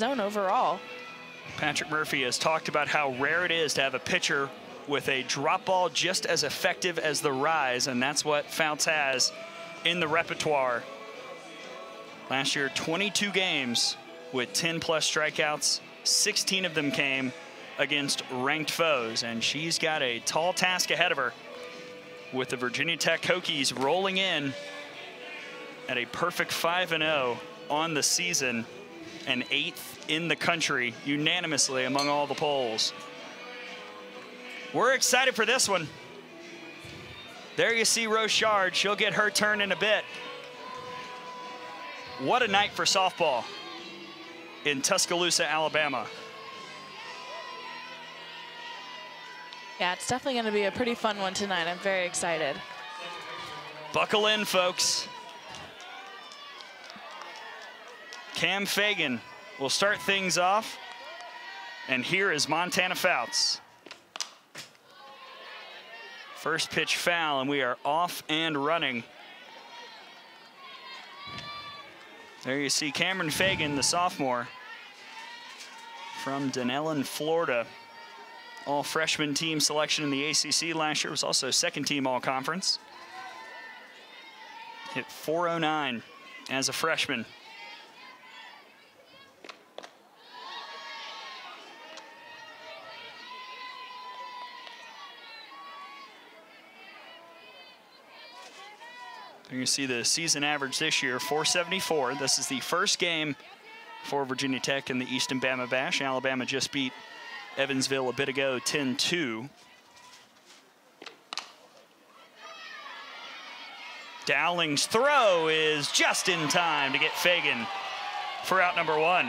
zone overall. Patrick Murphy has talked about how rare it is to have a pitcher with a drop ball just as effective as the rise, and that's what Fouts has in the repertoire. Last year, 22 games with 10 plus strikeouts, 16 of them came against ranked foes, and she's got a tall task ahead of her with the Virginia Tech Hokies rolling in at a perfect 5-0 on the season and eighth in the country unanimously among all the polls. We're excited for this one. There you see Rochard. She'll get her turn in a bit. What a night for softball in Tuscaloosa, Alabama. Yeah, it's definitely going to be a pretty fun one tonight. I'm very excited. Buckle in, folks. Cam Fagan will start things off. And here is Montana Fouts. First pitch foul, and we are off and running. There you see Cameron Fagan, the sophomore from Dunnellon, Florida. All freshman team selection in the ACC last year was also second team all conference. Hit 409 as a freshman. You see the season average this year, 474. This is the first game for Virginia Tech in the Easton Bama Bash. Alabama just beat Evansville a bit ago, 10-2. Dowling's throw is just in time to get Fagan for out number one.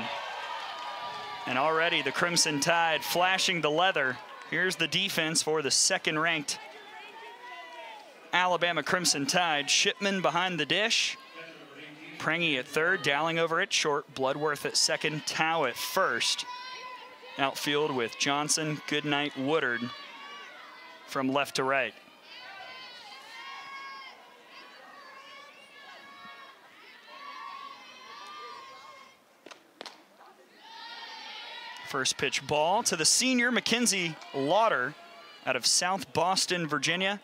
And already the Crimson Tide flashing the leather. Here's the defense for the second ranked Alabama Crimson Tide. Shipman behind the dish. Prange at third, Dowling over at short, Bloodworth at second, Tow at first. Outfield with Johnson, Goodnight, Woodard from left to right. First pitch ball to the senior Mackenzie Lauder out of South Boston, Virginia.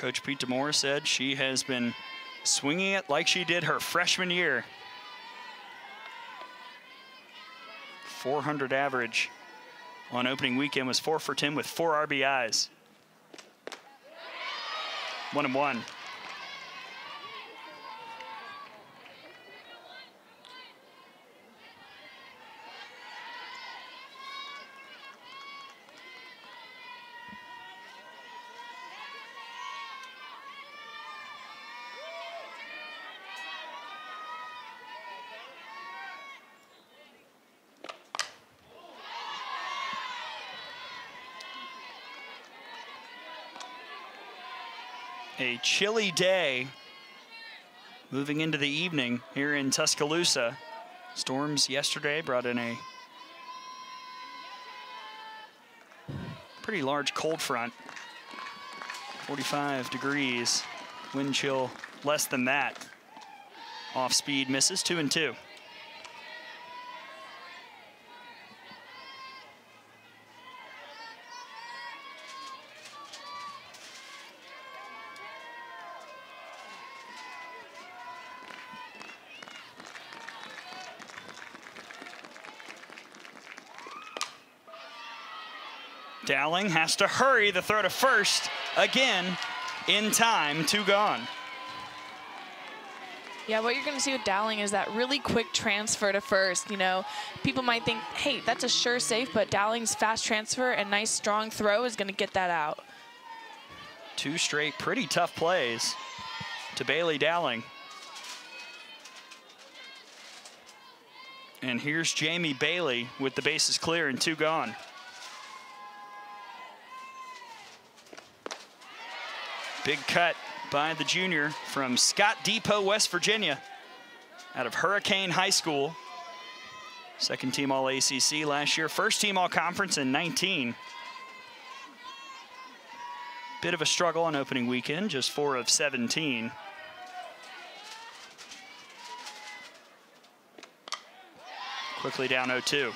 Coach Pete D'Amour said she has been swinging it like she did her freshman year. 400 average on opening weekend was four for 10 with four RBIs. One and one. A chilly day moving into the evening here in Tuscaloosa. Storms yesterday brought in a pretty large cold front, 45 degrees, wind chill less than that. Off speed misses, two and two. Dowling has to hurry the throw to first again in time, two gone. Yeah, what you're going to see with Dowling is that really quick transfer to first. You know, people might think, hey, that's a sure safe, but Dowling's fast transfer and nice strong throw is going to get that out. Two straight pretty tough plays to Bailey Dowling. And here's Jamie Bailey with the bases clear and two gone. Big cut by the junior from Scott Depot, West Virginia, out of Hurricane High School. Second team All ACC last year, first team All Conference in 19. Bit of a struggle on opening weekend, just four of 17. quickly down 0-2.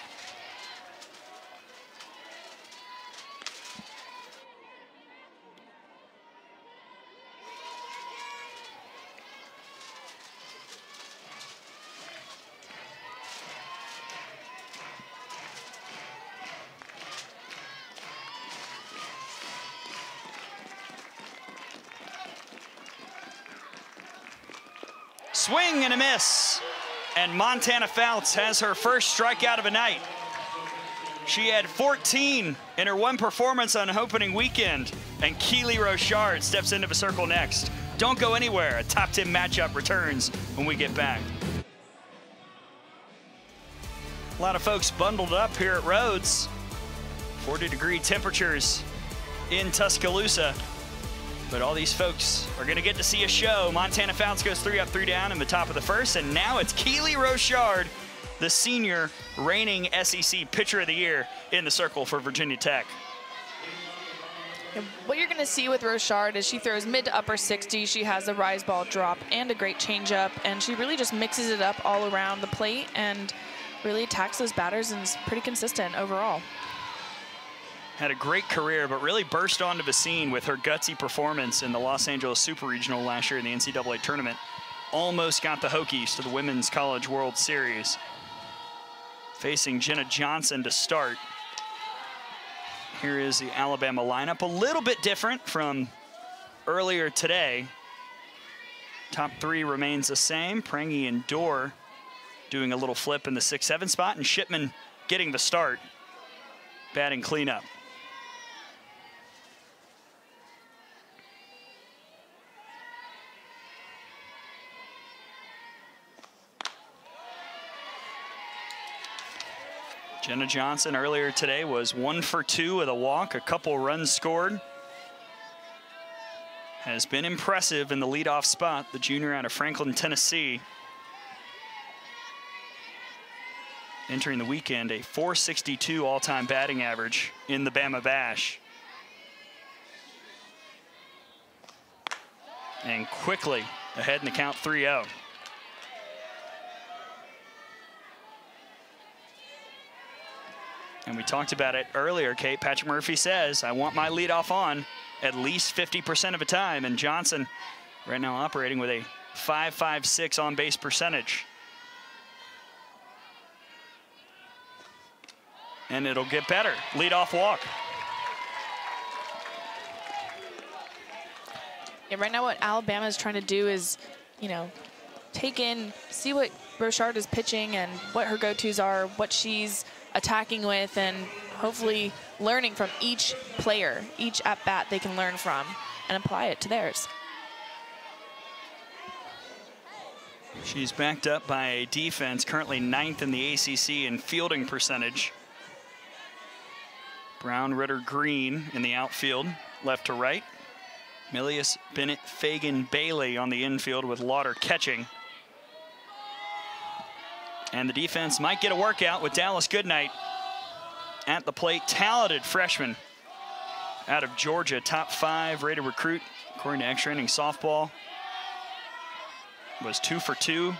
Swing and a miss. And Montana Fouts has her first strikeout of a night. She had 14 in her one performance on opening weekend, and Keely Rochard steps into the circle next. Don't go anywhere. A top 10 matchup returns when we get back. A lot of folks bundled up here at Rhoads. 40 degree temperatures in Tuscaloosa. But all these folks are going to get to see a show. Montana Fouts goes three up, three down in the top of the first, and now it's Keely Rochard, the senior reigning SEC Pitcher of the Year in the circle for Virginia Tech. What you're going to see with Rochard is she throws mid to upper 60. She has a rise ball drop and a great changeup, and she really just mixes it up all around the plate and really attacks those batters and is pretty consistent overall had a great career, but really burst onto the scene with her gutsy performance in the Los Angeles Super Regional last year in the NCAA tournament. Almost got the Hokies to the Women's College World Series. Facing Jenna Johnson to start. Here is the Alabama lineup, a little bit different from earlier today. Top three remains the same. Prange and Doerr doing a little flip in the 6-7 spot, and Shipman getting the start, batting cleanup. Jenna Johnson earlier today was one for two with a walk, a couple runs scored. Has been impressive in the leadoff spot, the junior out of Franklin, Tennessee. Entering the weekend, a 462 all-time batting average in the Bama Bash. And quickly ahead in the count 3-0. And we talked about it earlier, Kate. Patrick Murphy says, I want my leadoff on at least 50% of the time. And Johnson right now operating with a 5.56 on base percentage. And it'll get better. Leadoff walk. Yeah, right now what Alabama is trying to do is, you know, take in, see what Rochard is pitching and what her go-tos are, what she's attacking with and hopefully learning from each player, each at-bat they can learn from and apply it to theirs. She's backed up by a defense currently ninth in the ACC in fielding percentage. Brown, Ritter, Green in the outfield, left to right. Milius, Bennett, Fagan, Bailey on the infield with Lauder catching. And the defense might get a workout with Dallas Goodnight at the plate. Talented freshman out of Georgia, top five rated recruit, according to extra inning softball. Was two for two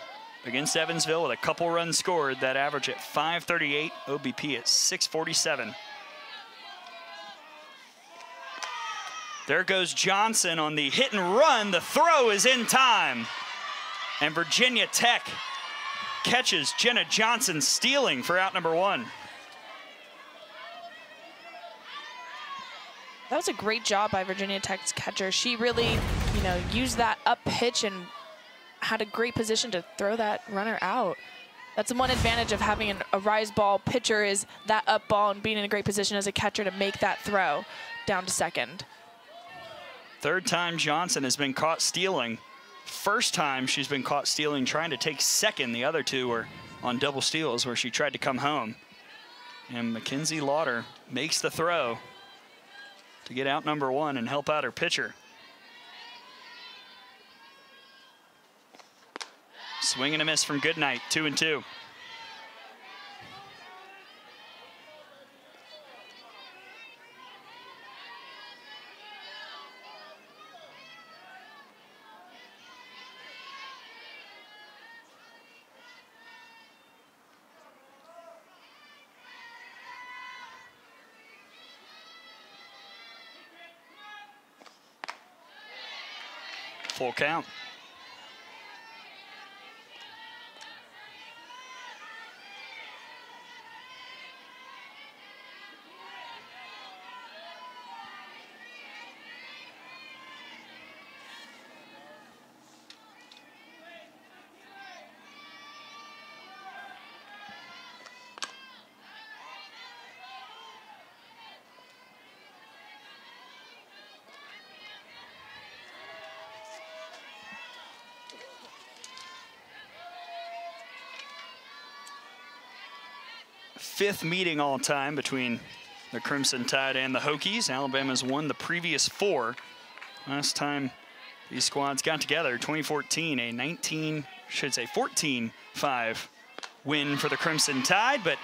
against Evansville with a couple runs scored. That average at 538, OBP at 647. There goes Johnson on the hit and run. The throw is in time. And Virginia Tech catches Jenna Johnson stealing for out number one. That was a great job by Virginia Tech's catcher. She really, you know, used that up pitch and had a great position to throw that runner out. That's the one advantage of having an, a rise ball pitcher is that up ball and being in a great position as a catcher to make that throw down to second. Third time Johnson has been caught stealing First time she's been caught stealing, trying to take second. The other two were on double steals where she tried to come home. And Mackenzie Lauder makes the throw to get out number one and help out her pitcher. Swing and a miss from Goodnight, two and two. Full count. Fifth meeting all time between the Crimson Tide and the Hokies. Alabama's won the previous four. Last time these squads got together, 2014, a 19, should say 14-5 win for the Crimson Tide, but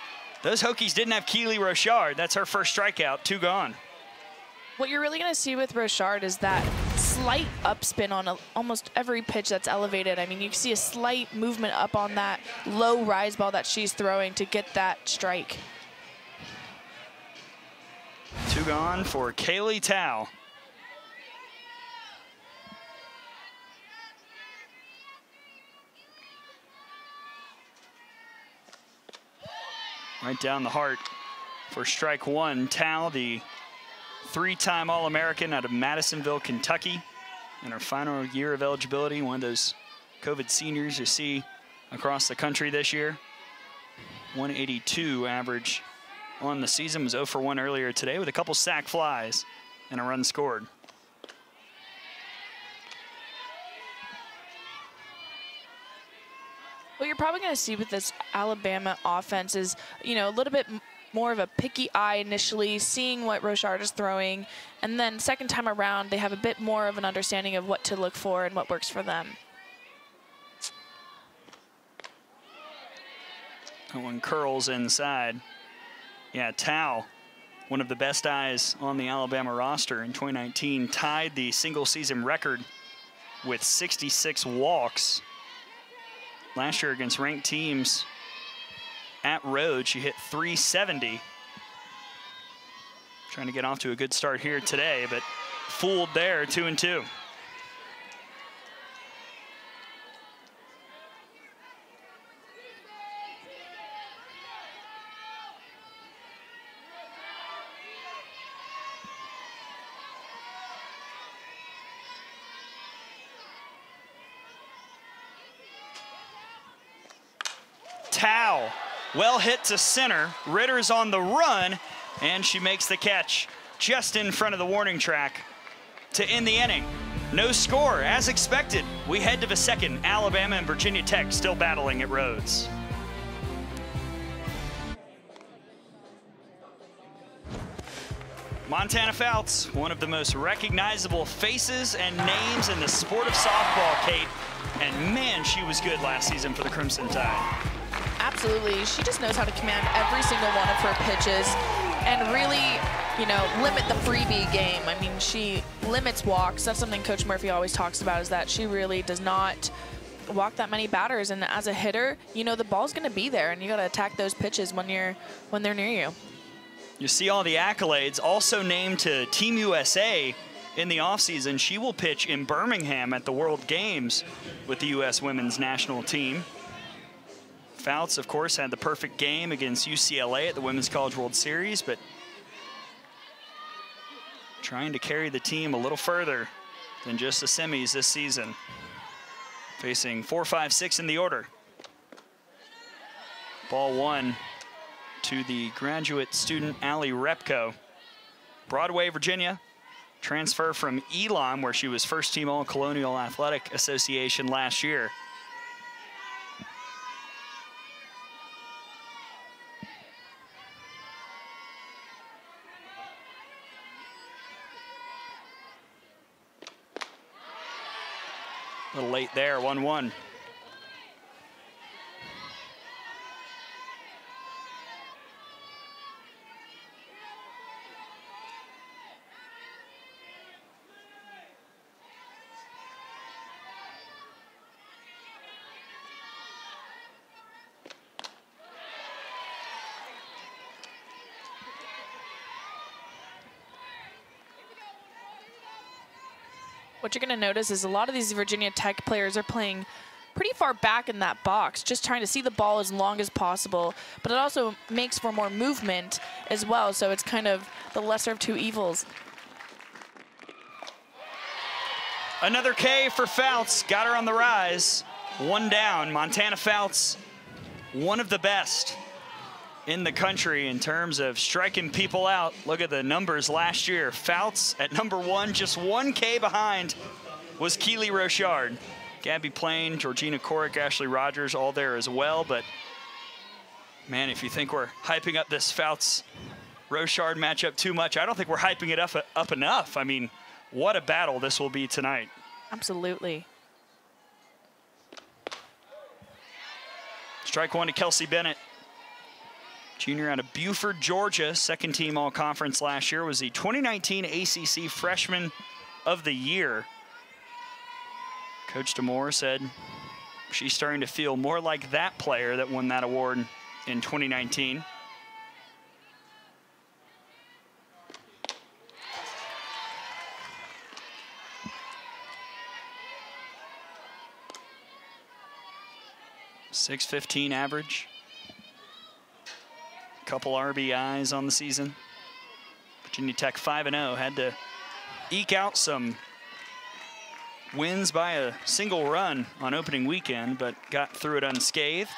those Hokies didn't have Keely Rochard. That's her first strikeout, two gone. What you're really going to see with Rochard is that slight upspin on a, almost every pitch that's elevated. I mean, you see a slight movement up on that low rise ball that she's throwing to get that strike. Two gone for Kaylee Tow. Right down the heart for strike one. Tow, the three-time All-American out of Madisonville, Kentucky. In her final year of eligibility, one of those COVID seniors you see across the country this year. 182 average on the season, was 0 for 1 earlier today with a couple sac flies and a run scored. What you're probably going to see with this Alabama offense is, you know, a little bit more of a picky eye initially, seeing what Rochard is throwing, and then second time around, they have a bit more of an understanding of what to look for and what works for them. That one curls inside. Yeah, Tow, one of the best eyes on the Alabama roster in 2019, tied the single season record with 66 walks. Last year against ranked teams, at Rhoads. She hit 370. Trying to get off to a good start here today, but fooled there, two and two. Tow well hit to center. Ritter's on the run, and she makes the catch just in front of the warning track to end the inning. No score, as expected. We head to the second. Alabama and Virginia Tech still battling at Rhoads. Montana Fouts, one of the most recognizable faces and names in the sport of softball, Kate. And man, she was good last season for the Crimson Tide absolutely. She just knows how to command every single one of her pitches and really, you know, limit the freebie game. I mean, she limits walks. That's something Coach Murphy always talks about is that she really does not walk that many batters. And as a hitter, you know, the ball's going to be there and you got to attack those pitches when you're when they're near you. You see all the accolades. Also named to Team USA in the offseason. She will pitch in Birmingham at the World Games with the U.S. women's national team. Fouts, of course, had the perfect game against UCLA at the Women's College World Series, but trying to carry the team a little further than just the semis this season. Facing four, five, six in the order. Ball one to the graduate student Allie Repko. Broadway, Virginia. Transfer from Elon, where she was first team All-Colonial Athletic Association last year. Little late there, 1-1. What you're going to notice is a lot of these Virginia Tech players are playing pretty far back in that box, just trying to see the ball as long as possible. But it also makes for more movement as well, so it's kind of the lesser of two evils. Another K for Fouts, got her on the rise. One down, Montana Fouts, one of the best in the country in terms of striking people out. Look at the numbers last year. Fouts at number one, just 1K behind was Keely Rochard. Gabby Plain, Georgina Corrick, Ashley Rogers, all there as well. But man, if you think we're hyping up this Fouts Rochard matchup too much, I don't think we're hyping it up, up enough. I mean, what a battle this will be tonight. Absolutely. Strike one to Kelsey Bennett. Junior out of Buford, Georgia, second team all conference last year, was the 2019 ACC Freshman of the Year. Coach D'Amour said she's starting to feel more like that player that won that award in 2019. Six fifteen average. Couple RBIs on the season. Virginia Tech 5-0 had to eke out some wins by a single run on opening weekend, but got through it unscathed.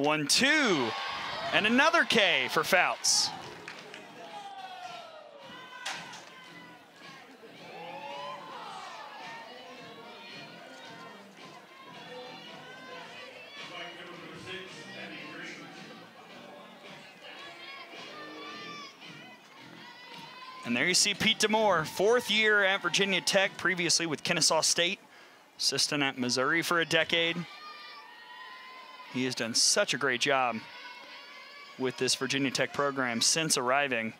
One, two, and another K for Fouts. And there you see Pete D'Amour, fourth year at Virginia Tech, previously with Kennesaw State, assistant at Missouri for a decade. He has done such a great job with this Virginia Tech program since arriving.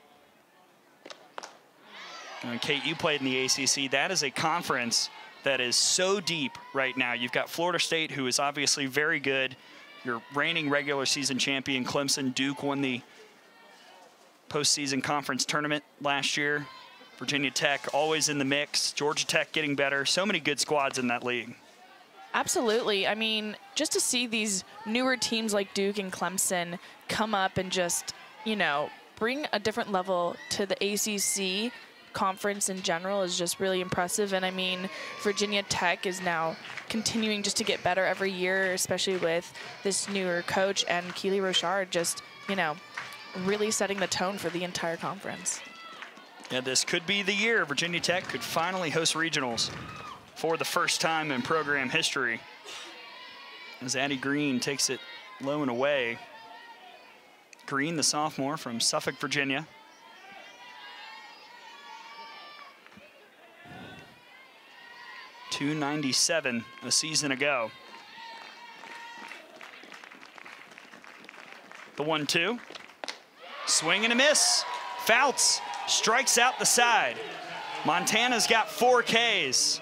And Kate, you played in the ACC. That is a conference that is so deep right now. You've got Florida State, who is obviously very good. Your reigning regular season champion, Clemson. Duke won the postseason conference tournament last year. Virginia Tech always in the mix. Georgia Tech getting better. So many good squads in that league. Absolutely. I mean, just to see these newer teams like Duke and Clemson come up and just, you know, bring a different level to the ACC conference in general is just really impressive. And I mean, Virginia Tech is now continuing just to get better every year, especially with this newer coach and Keely Rochard just, you know, really setting the tone for the entire conference. Yeah, this could be the year Virginia Tech could finally host regionals for the first time in program history. As Addie Green takes it low and away. Green, the sophomore from Suffolk, Virginia. Two ninety-seven a season ago. The one-two. Swing and a miss. Fouts strikes out the side. Montana's got four Ks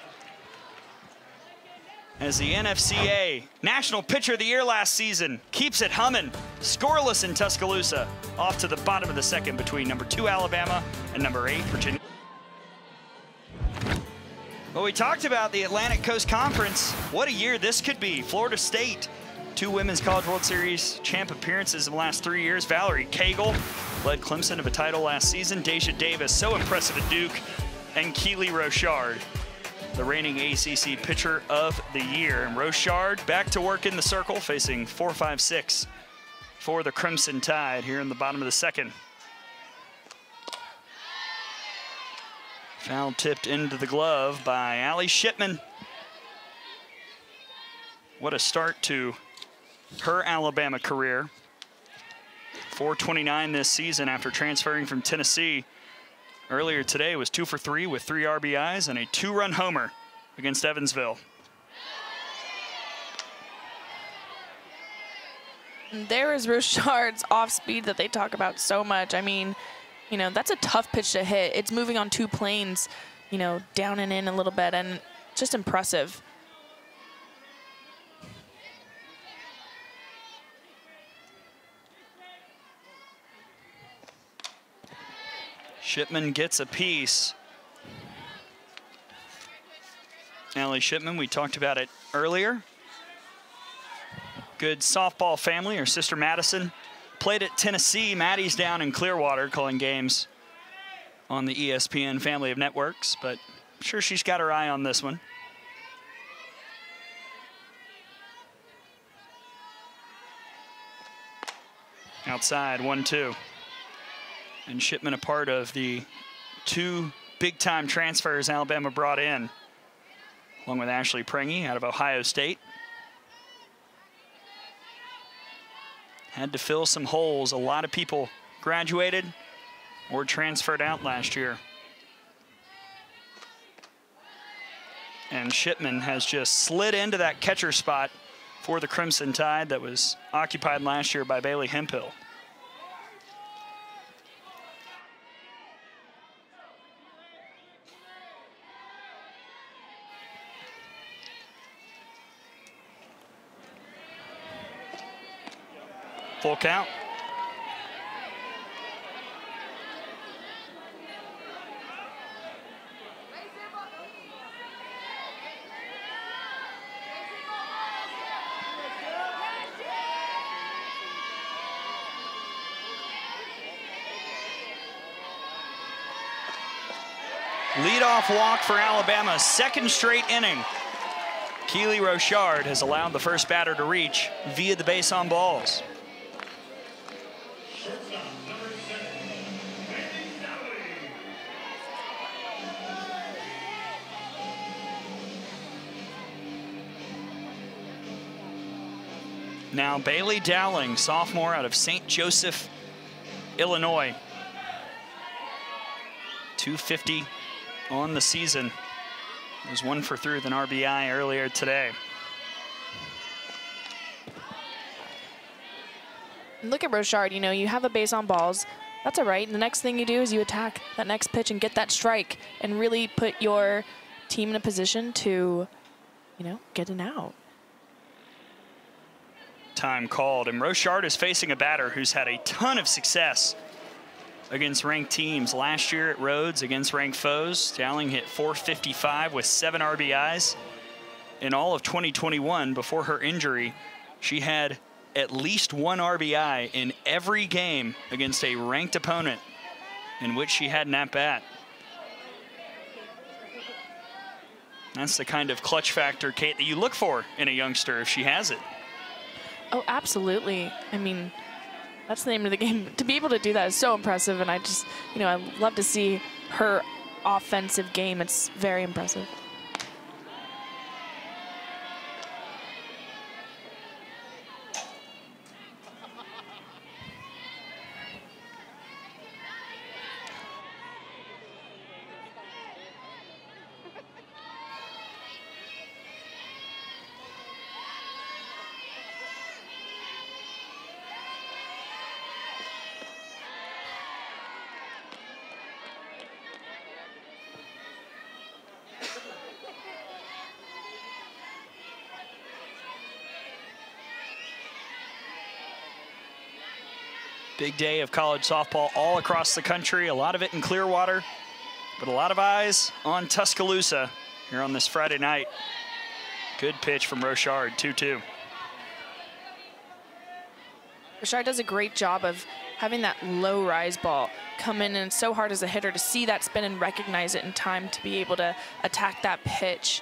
as the NFCA National Pitcher of the Year last season keeps it humming. Scoreless in Tuscaloosa. Off to the bottom of the second between number two Alabama and number eight Virginia. Well, we talked about the Atlantic Coast Conference. What a year this could be. Florida State, two Women's College World Series champ appearances in the last three years. Valerie Cagle led Clemson to a title last season. Deja Davis, so impressive at Duke. And Keely Rochard the reigning ACC Pitcher of the Year. And Rochard back to work in the circle, facing 4-5-6 for the Crimson Tide here in the bottom of the second. Foul tipped into the glove by Ally Shipman. What a start to her Alabama career. 429 this season after transferring from Tennessee earlier today was two for three with three RBIs and a two-run homer against Evansville. There is Rochard's off speed that they talk about so much. I mean, you know, that's a tough pitch to hit. It's moving on two planes, you know, down and in a little bit, and just impressive. Shipman gets a piece. Ally Shipman, we talked about it earlier. Good softball family. Her sister Madison played at Tennessee. Maddie's down in Clearwater calling games on the ESPN family of networks, but I'm sure she's got her eye on this one. Outside, 1-2. And Shipman a part of the two big-time transfers Alabama brought in, along with Ashley Prange out of Ohio State. Had to fill some holes. A lot of people graduated or transferred out last year. And Shipman has just slid into that catcher spot for the Crimson Tide that was occupied last year by Bailey Hemphill. Full count. Leadoff walk for Alabama, second straight inning. Keely Rochard has allowed the first batter to reach via the base on balls. Now Bailey Dowling, sophomore out of St. Joseph, Illinois. 250 on the season. Was one for three with an RBI earlier today. Look at Rochard, you know, you have a base on balls. That's all right. The next thing you do is you attack that next pitch and get that strike and really put your team in a position to, you know, get an out. Time called. And Rochard is facing a batter who's had a ton of success against ranked teams. Last year at Rhoads against ranked foes, Dowling hit 455 with seven RBIs. In all of 2021, before her injury, she had at least one RBI in every game against a ranked opponent in which she had an at-bat. That's the kind of clutch factor, Kate, that you look for in a youngster if she has it. Oh, absolutely. I mean, that's the name of the game. To be able to do that is so impressive, and I just, you know, I love to see her offensive game. It's very impressive. Big day of college softball all across the country, a lot of it in Clearwater, but a lot of eyes on Tuscaloosa here on this Friday night. Good pitch from Rochard, 2-2. Rochard does a great job of having that low rise ball come in and it's so hard as a hitter to see that spin and recognize it in time to be able to attack that pitch.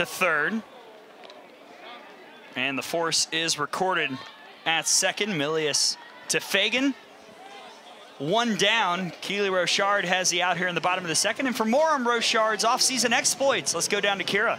To third. And the force is recorded at second. Milius to Fagan. One down. Keely Rochard has the out here in the bottom of the second. And for more on Rochard's offseason exploits, let's go down to Kira.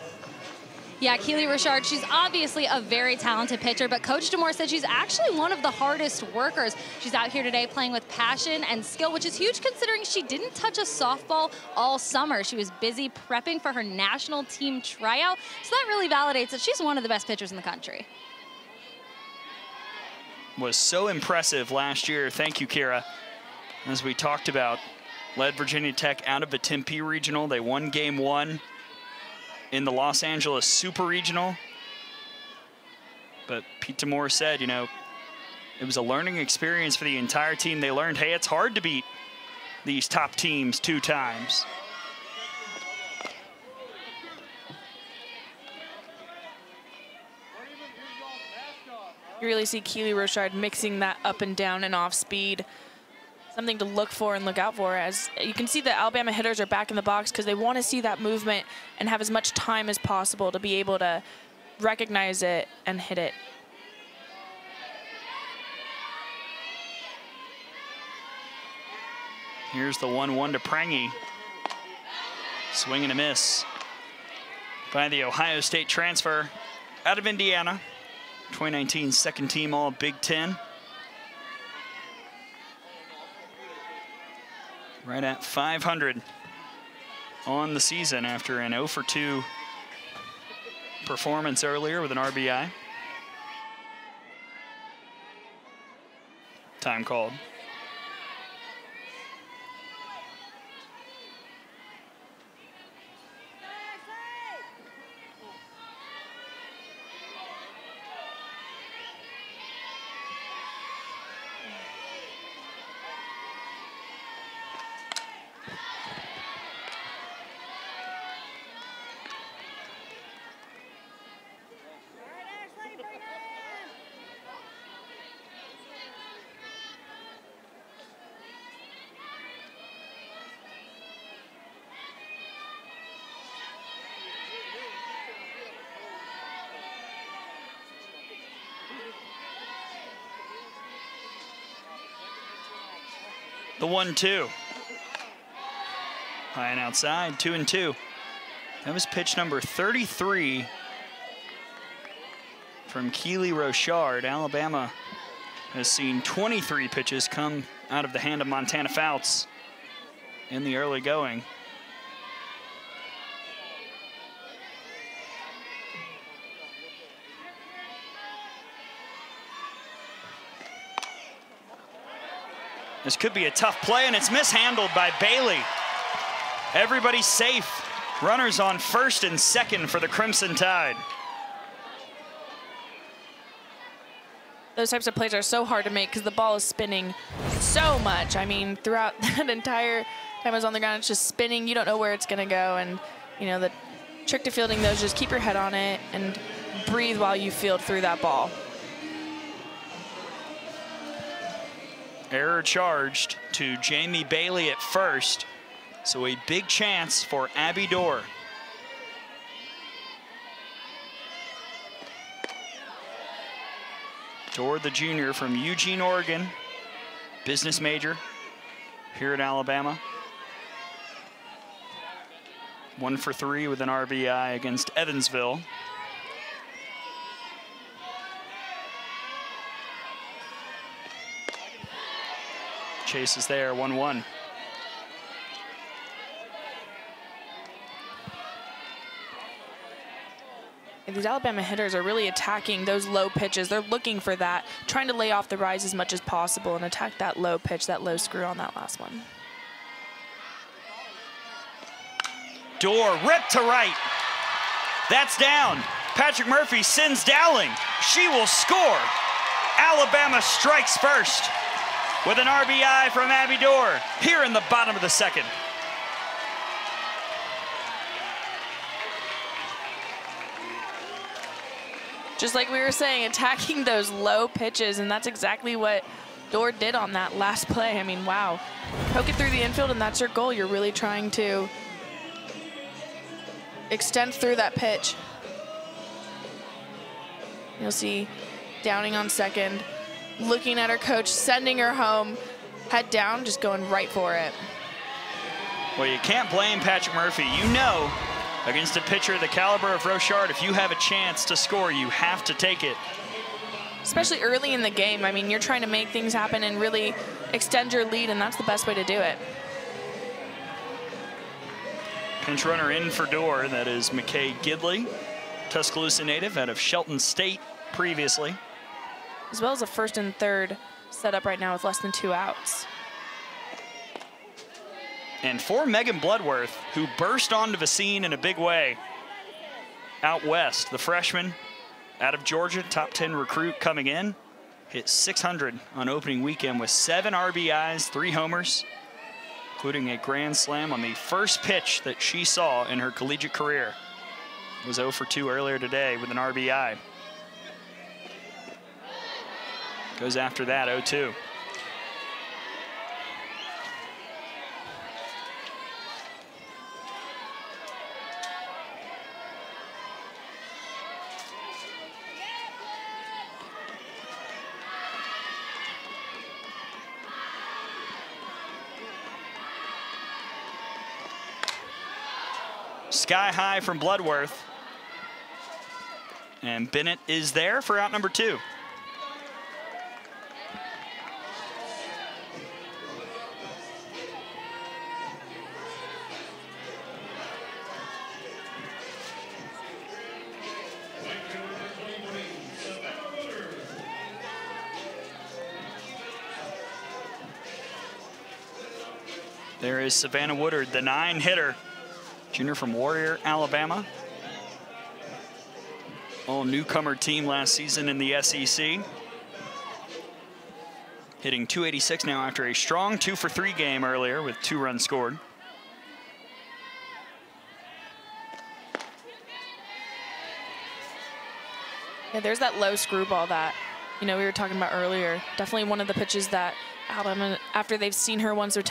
Yeah, Keely Rochard, she's obviously a very talented pitcher, but Coach D'Amour said she's actually one of the hardest workers. She's out here today playing with passion and skill, which is huge considering she didn't touch a softball all summer. She was busy prepping for her national team tryout, so that really validates that she's one of the best pitchers in the country. Was so impressive last year. Thank you, Kira. As we talked about, led Virginia Tech out of the Tempe Regional. They won game one in the Los Angeles Super Regional. But Pete D'Amour said, you know, it was a learning experience for the entire team. They learned, hey, it's hard to beat these top teams two times. You really see Keely Rochard mixing that up and down and off speed something to look for and look out for as you can see the Alabama hitters are back in the box because they want to see that movement and have as much time as possible to be able to recognize it and hit it. Here's the 1-1 to Prange. Swing and a miss by the Ohio State transfer out of Indiana. 2019 second team all Big Ten. Right at 500 on the season after an 0 for 2 performance earlier with an RBI. Time called. One two. High and outside, two and two. That was pitch number 33 from Keely Rochard. Alabama has seen 23 pitches come out of the hand of Montana Fouts in the early going. This could be a tough play, and it's mishandled by Bailey. Everybody's safe. Runners on first and second for the Crimson Tide. Those types of plays are so hard to make because the ball is spinning so much. I mean, throughout that entire time I was on the ground, it's just spinning. You don't know where it's going to go. And, you know, the trick to fielding those, is just keep your head on it and breathe while you field through that ball. Error charged to Jamie Bailey at first. So a big chance for Abby Doerr. Doerr, the junior from Eugene, Oregon, business major here at Alabama. One for three with an RBI against Evansville. Chase is there, 1-1. these Alabama hitters are really attacking those low pitches. They're looking for that, trying to lay off the rise as much as possible and attack that low pitch, that low screw on that last one. Doerr ripped to right. That's down. Patrick Murphy sends Dowling. She will score. Alabama strikes first with an RBI from Abby Doerr here in the bottom of the second. Just like we were saying, attacking those low pitches, and that's exactly what Doerr did on that last play. I mean, wow. Poke it through the infield, and that's your goal. You're really trying to extend through that pitch. You'll see Dowling on second looking at her coach, sending her home, head down, just going right for it. Well, you can't blame Patrick Murphy. You know Against a pitcher of the caliber of Rochard, if you have a chance to score, you have to take it. Especially early in the game. I mean, you're trying to make things happen and really extend your lead, and that's the best way to do it. Pinch runner in for Doerr. That is McKay Gidley, Tuscaloosa native out of Shelton State previously. As well as a first and third set up right now with less than two outs. And for Megan Bloodworth, who burst onto the scene in a big way out west, the freshman out of Georgia, top 10 recruit coming in, hit 600 on opening weekend with seven RBIs, three homers, including a grand slam on the first pitch that she saw in her collegiate career. It was 0 for 2 earlier today with an RBI. Goes after that 0-2. Sky high from Bloodworth. And Bennett is there for out number two. Is Savannah Woodard, the nine hitter junior from Warrior, Alabama. All newcomer team last season in the SEC. Hitting 286 now after a strong two for three game earlier with two runs scored. Yeah, there's that low screwball that, you know, we were talking about earlier. Definitely one of the pitches that Alabama, after they've seen her once or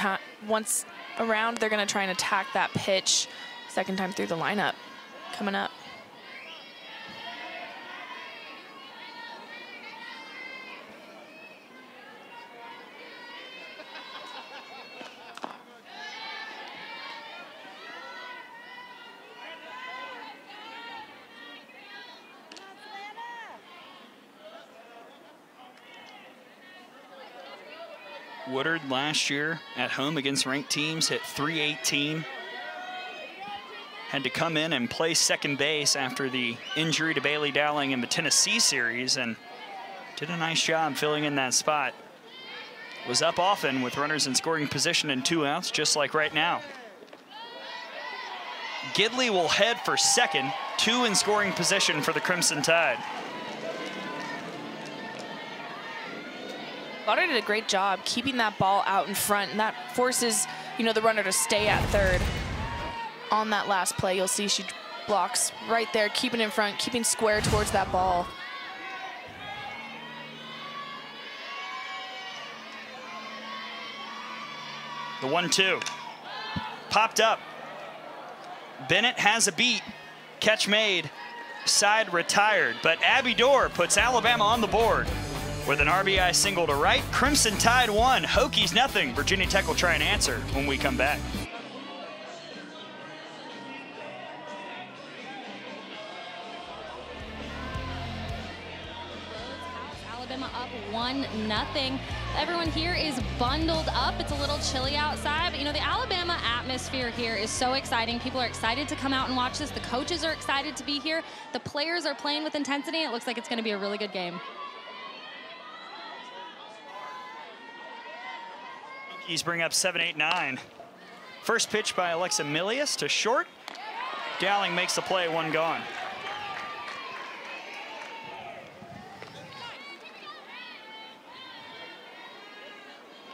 once around, they're going to try and attack that pitch second time through the lineup coming up. Last year at home against ranked teams hit 318 had to come in and play second base after the injury to Bailey Dowling in the Tennessee series and did a nice job filling in that spot. Was up often with runners in scoring position and two outs, just like right now. Gidley will head for second, two in scoring position for the Crimson Tide. Goddard did a great job keeping that ball out in front, and that forces, you know, the runner to stay at third on that last play, you'll see she blocks right there, keeping in front, keeping square towards that ball. The one-two. Popped up. Bennett has a beat. Catch made. Side retired. But Abby Doerr puts Alabama on the board with an RBI single to right. Crimson Tide one. Hokies nothing. Virginia Tech will try and answer when we come back. Alabama up one nothing. Everyone here is bundled up. It's a little chilly outside, but you know, the Alabama atmosphere here is so exciting. People are excited to come out and watch this. The coaches are excited to be here. The players are playing with intensity. It looks like it's going to be a really good game. He's bring up 7-8-9. First pitch by Alexa Milius to short. Dowling makes the play, one gone.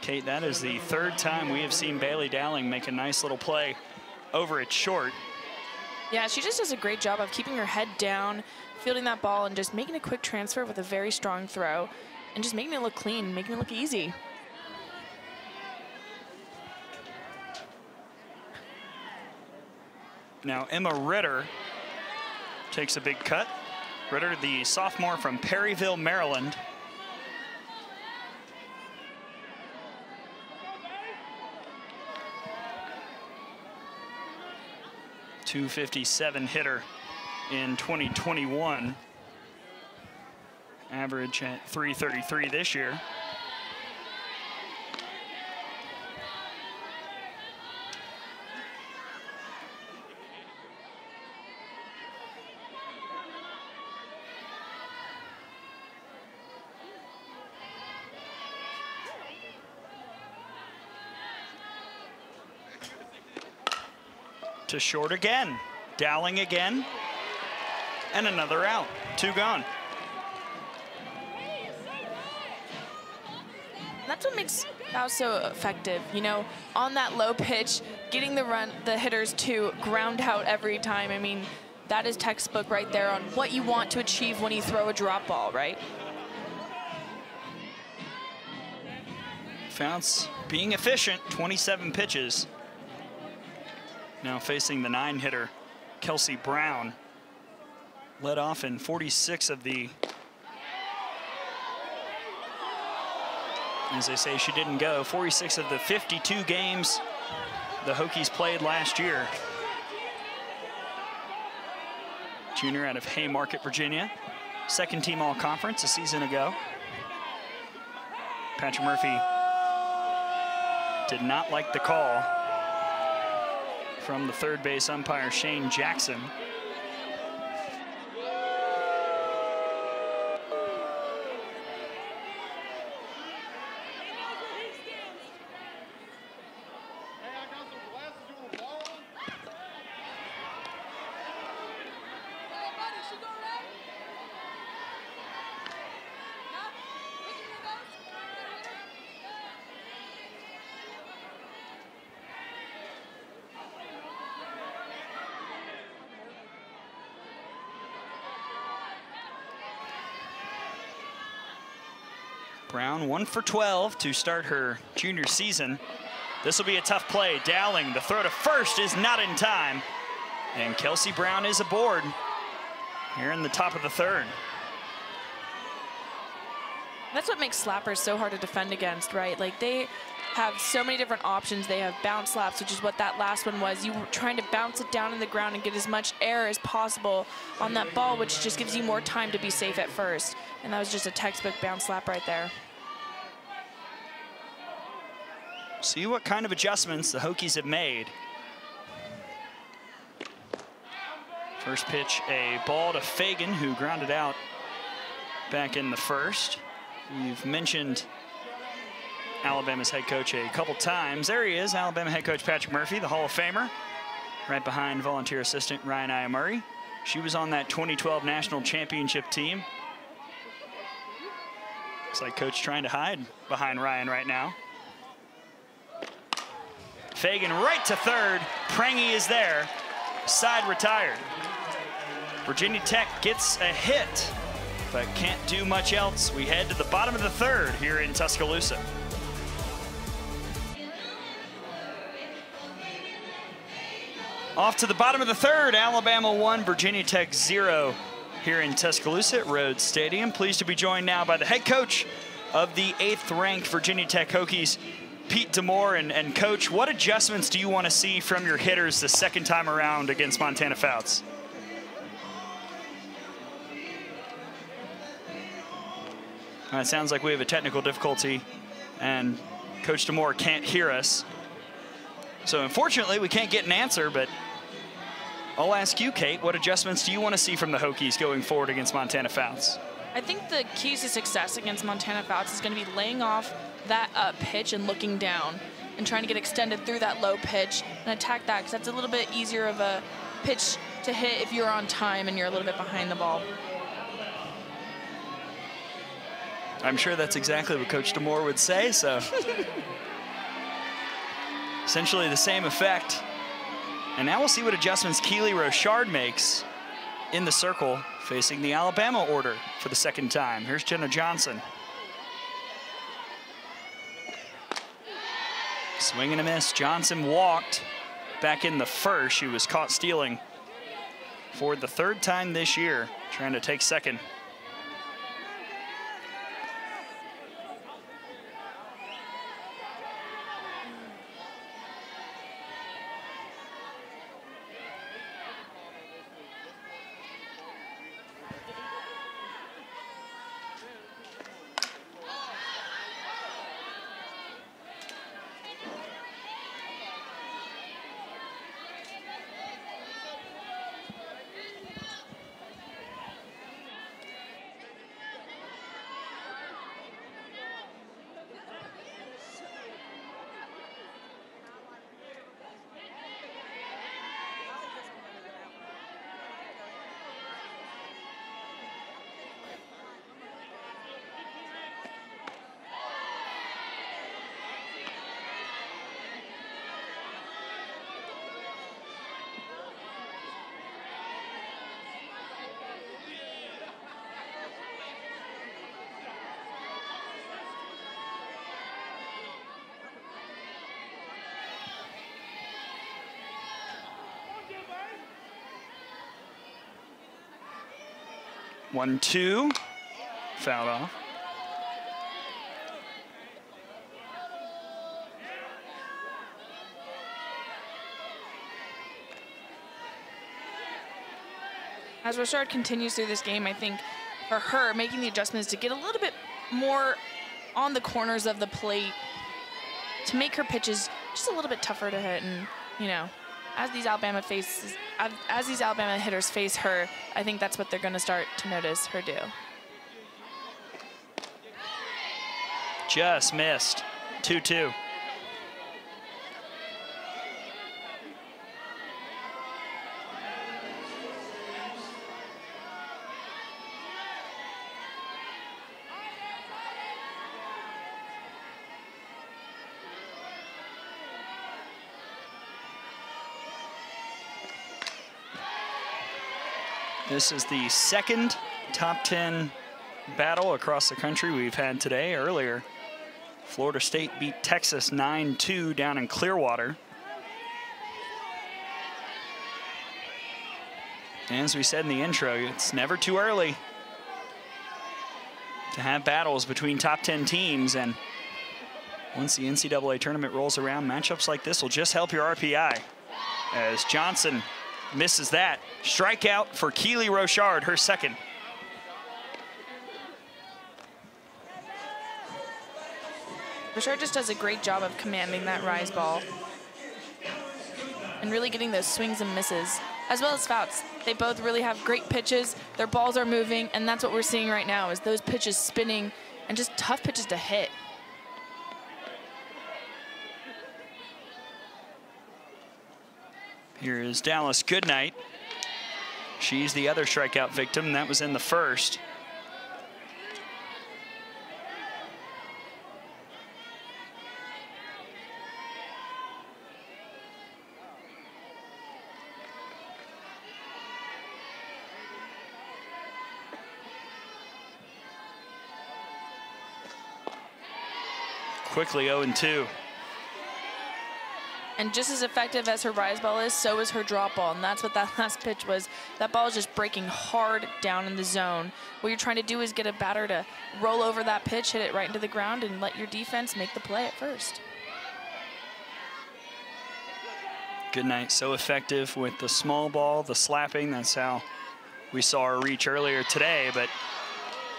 Kate, that is the third time we have seen Bailey Dowling make a nice little play over at short. Yeah, she just does a great job of keeping her head down, fielding that ball, and just making a quick transfer with a very strong throw, and just making it look clean, making it look easy. Now Emma Ritter takes a big cut. Ritter, the sophomore from Perryville, Maryland, 257 hitter in 2021. Average at 333 this year. To short again. Dowling again. And another out. Two gone. That's what makes Bao so effective. You know, on that low pitch, getting the run, the hitters to ground out every time. I mean, that is textbook right there on what you want to achieve when you throw a drop ball, right? Fouts being efficient, 27 pitches. Now facing the nine hitter, Kelsey Brown. Led off in 46 of the, as they say, she didn't go, 46 of the 52 games the Hokies played last year. Junior out of Haymarket, Virginia. Second team all conference a season ago. Patrick Murphy did not like the call from the third base umpire, Shane Jackson. Brown one for 12 to start her junior season. This will be a tough play. Dowling, the throw to first is not in time. And Kelsey Brown is aboard here in the top of the third. That's what makes slappers so hard to defend against, right? Like they have so many different options. They have bounce slaps, which is what that last one was. You were trying to bounce it down in the ground and get as much air as possible on that ball, which just gives you more time to be safe at first. And that was just a textbook bounce slap right there. See what kind of adjustments the Hokies have made. First pitch, a ball to Fagan, who grounded out back in the first. You've mentioned Alabama's head coach a couple times. There he is, Alabama head coach Patrick Murphy, the Hall of Famer, right behind volunteer assistant Ryan Iamurri. She was on that 2012 national championship team. Looks like coach trying to hide behind Ryan right now. Fagan right to third. Prange is there. Side retired. Virginia Tech gets a hit, but can't do much else. We head to the bottom of the third here in Tuscaloosa. Off to the bottom of the third, Alabama 1, Virginia Tech 0 here in Tuscaloosa at Rhoads Stadium. Pleased to be joined now by the head coach of the eighth ranked Virginia Tech Hokies, Pete D'Amour. And, and coach, what adjustments do you want to see from your hitters the second time around against Montana Fouts? It sounds like we have a technical difficulty and Coach D'Amour can't hear us. So unfortunately, we can't get an answer, but I'll ask you, Kate, what adjustments do you want to see from the Hokies going forward against Montana Fouts? I think the keys to success against Montana Fouts is going to be laying off that up pitch and looking down and trying to get extended through that low pitch and attack that because that's a little bit easier of a pitch to hit if you're on time and you're a little bit behind the ball. I'm sure that's exactly what Coach D'Amour would say, so. Essentially the same effect. And now we'll see what adjustments Keely Rochard makes in the circle facing the Alabama order for the second time. Here's Jenna Johnson. Swing and a miss. Johnson walked back in the first. She was caught stealing for the third time this year, trying to take second. One, two. Foul off. As Rochard continues through this game, I think for her, making the adjustments to get a little bit more on the corners of the plate to make her pitches just a little bit tougher to hit. And, you know, as these Alabama faces, as these Alabama hitters face her, I think that's what they're going to start to notice her do. Just missed. 2-2. This is the second top 10 battle across the country we've had today. Earlier, Florida State beat Texas 9-2 down in Clearwater. And as we said in the intro, it's never too early to have battles between top 10 teams. And once the NCAA tournament rolls around, matchups like this will just help your RPI. As Johnson misses that. Strikeout for Keely Rochard, her second. Rochard just does a great job of commanding that rise ball and really getting those swings and misses, as well as Fouts. They both really have great pitches. Their balls are moving, and that's what we're seeing right now is those pitches spinning and just tough pitches to hit. Here is Dallas Goodnight. She's the other strikeout victim. That was in the first. Quickly 0-2. And just as effective as her rise ball is, so is her drop ball. And that's what that last pitch was. That ball is just breaking hard down in the zone. What you're trying to do is get a batter to roll over that pitch, hit it right into the ground, and let your defense make the play at first. Goodnight. so effective with the small ball, the slapping. That's how we saw her reach earlier today. But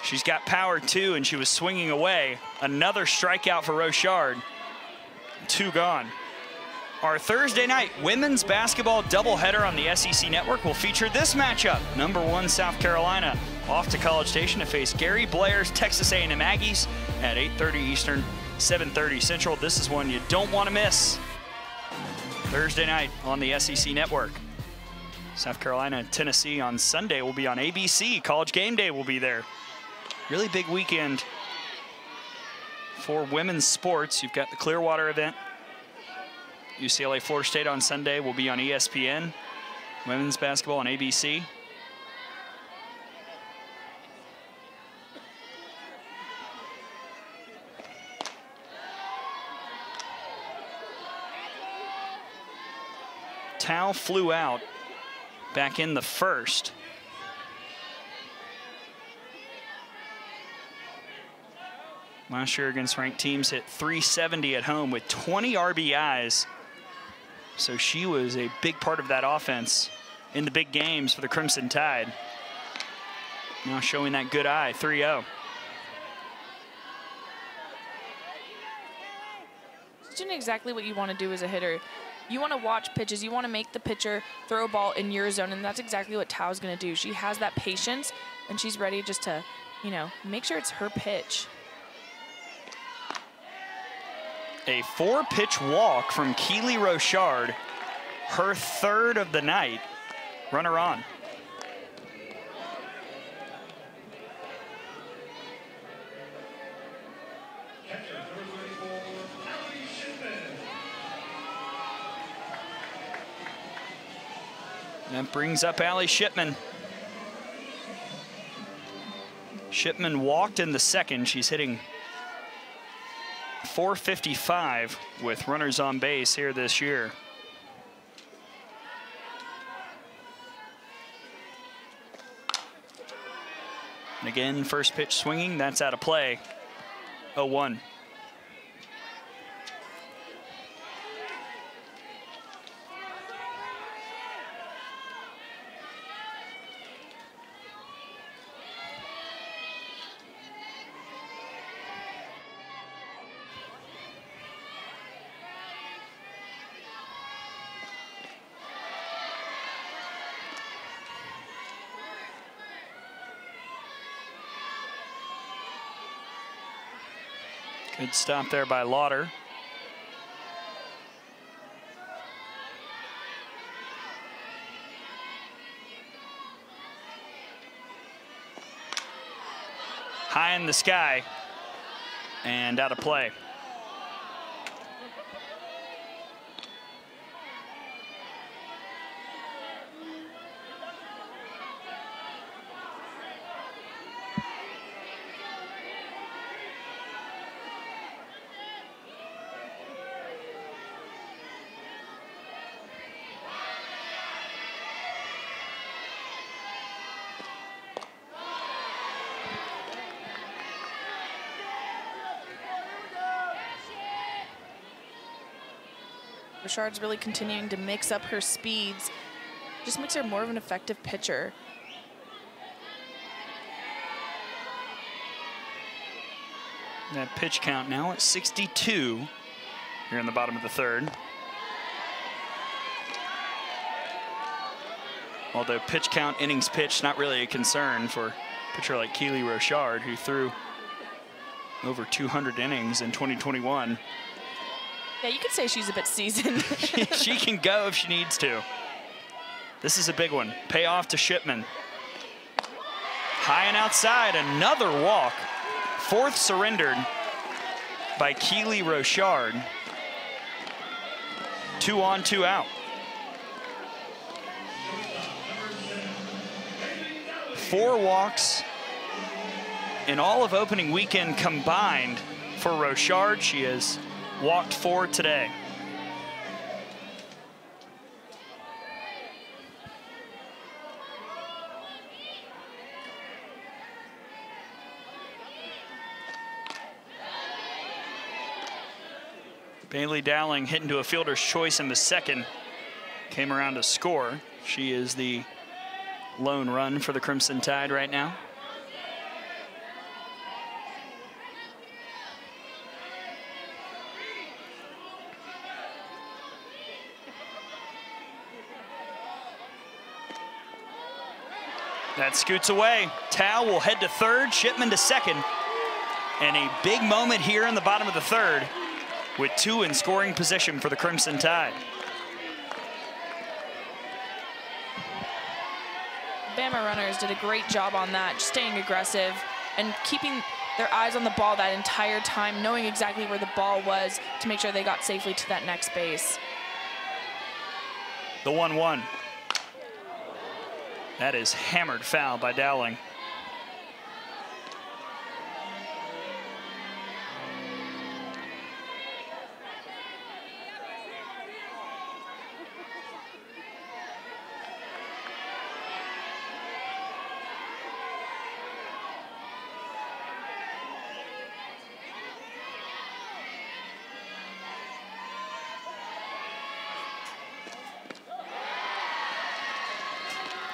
she's got power too, and she was swinging away. Another strikeout for Rochard. Two gone. Our Thursday night women's basketball doubleheader on the SEC Network will feature this matchup. Number one, South Carolina, off to College Station to face Gary Blair's Texas A&M Aggies at 8.30 Eastern, 7.30 Central. This is one you don't want to miss. Thursday night on the SEC Network. South Carolina and Tennessee on Sunday will be on ABC. College Game Day will be there. Really big weekend for women's sports. You've got the Clearwater event UCLA Florida State on Sunday will be on ESPN. Women's basketball on ABC. Tow flew out back in the first. Last year against ranked teams hit 370 at home with 20 RBIs so she was a big part of that offense in the big games for the Crimson Tide. Now showing that good eye, 3-0. Doing exactly what you want to do as a hitter. You want to watch pitches. You want to make the pitcher throw a ball in your zone, and that's exactly what Tow's going to do. She has that patience, and she's ready just to, you know, make sure it's her pitch. A four pitch walk from Keely Rochard, her third of the night. Runner on. That brings up Ally Shipman. Shipman walked in the second. She's hitting 455 with runners on base here this year. And again, first pitch swinging, that's out of play. 0-1. Good stop there by Lawter. High in the sky and out of play. Really continuing to mix up her speeds. Just makes her more of an effective pitcher. That pitch count now at 62 here in the bottom of the third. Although pitch count, innings pitched, not really a concern for a pitcher like Keely Rochard, who threw over 200 innings in 2021. Yeah, you could say she's a bit seasoned. she can go if she needs to. This is a big one. Payoff to Shipman. High and outside, another walk. Fourth surrendered by Keely Rochard. Two on, two out. Four walks in all of opening weekend combined for Rochard. She has walked four today. Bailey Dowling hit into a fielder's choice in the second. Came around to score. She is the lone run for the Crimson Tide right now. That scoots away. Tow will head to third, Shipman to second. And a big moment here in the bottom of the third with two in scoring position for the Crimson Tide. Bama runners did a great job on that, staying aggressive and keeping their eyes on the ball that entire time, knowing exactly where the ball was to make sure they got safely to that next base. The 1-1. That is hammered foul by Dowling.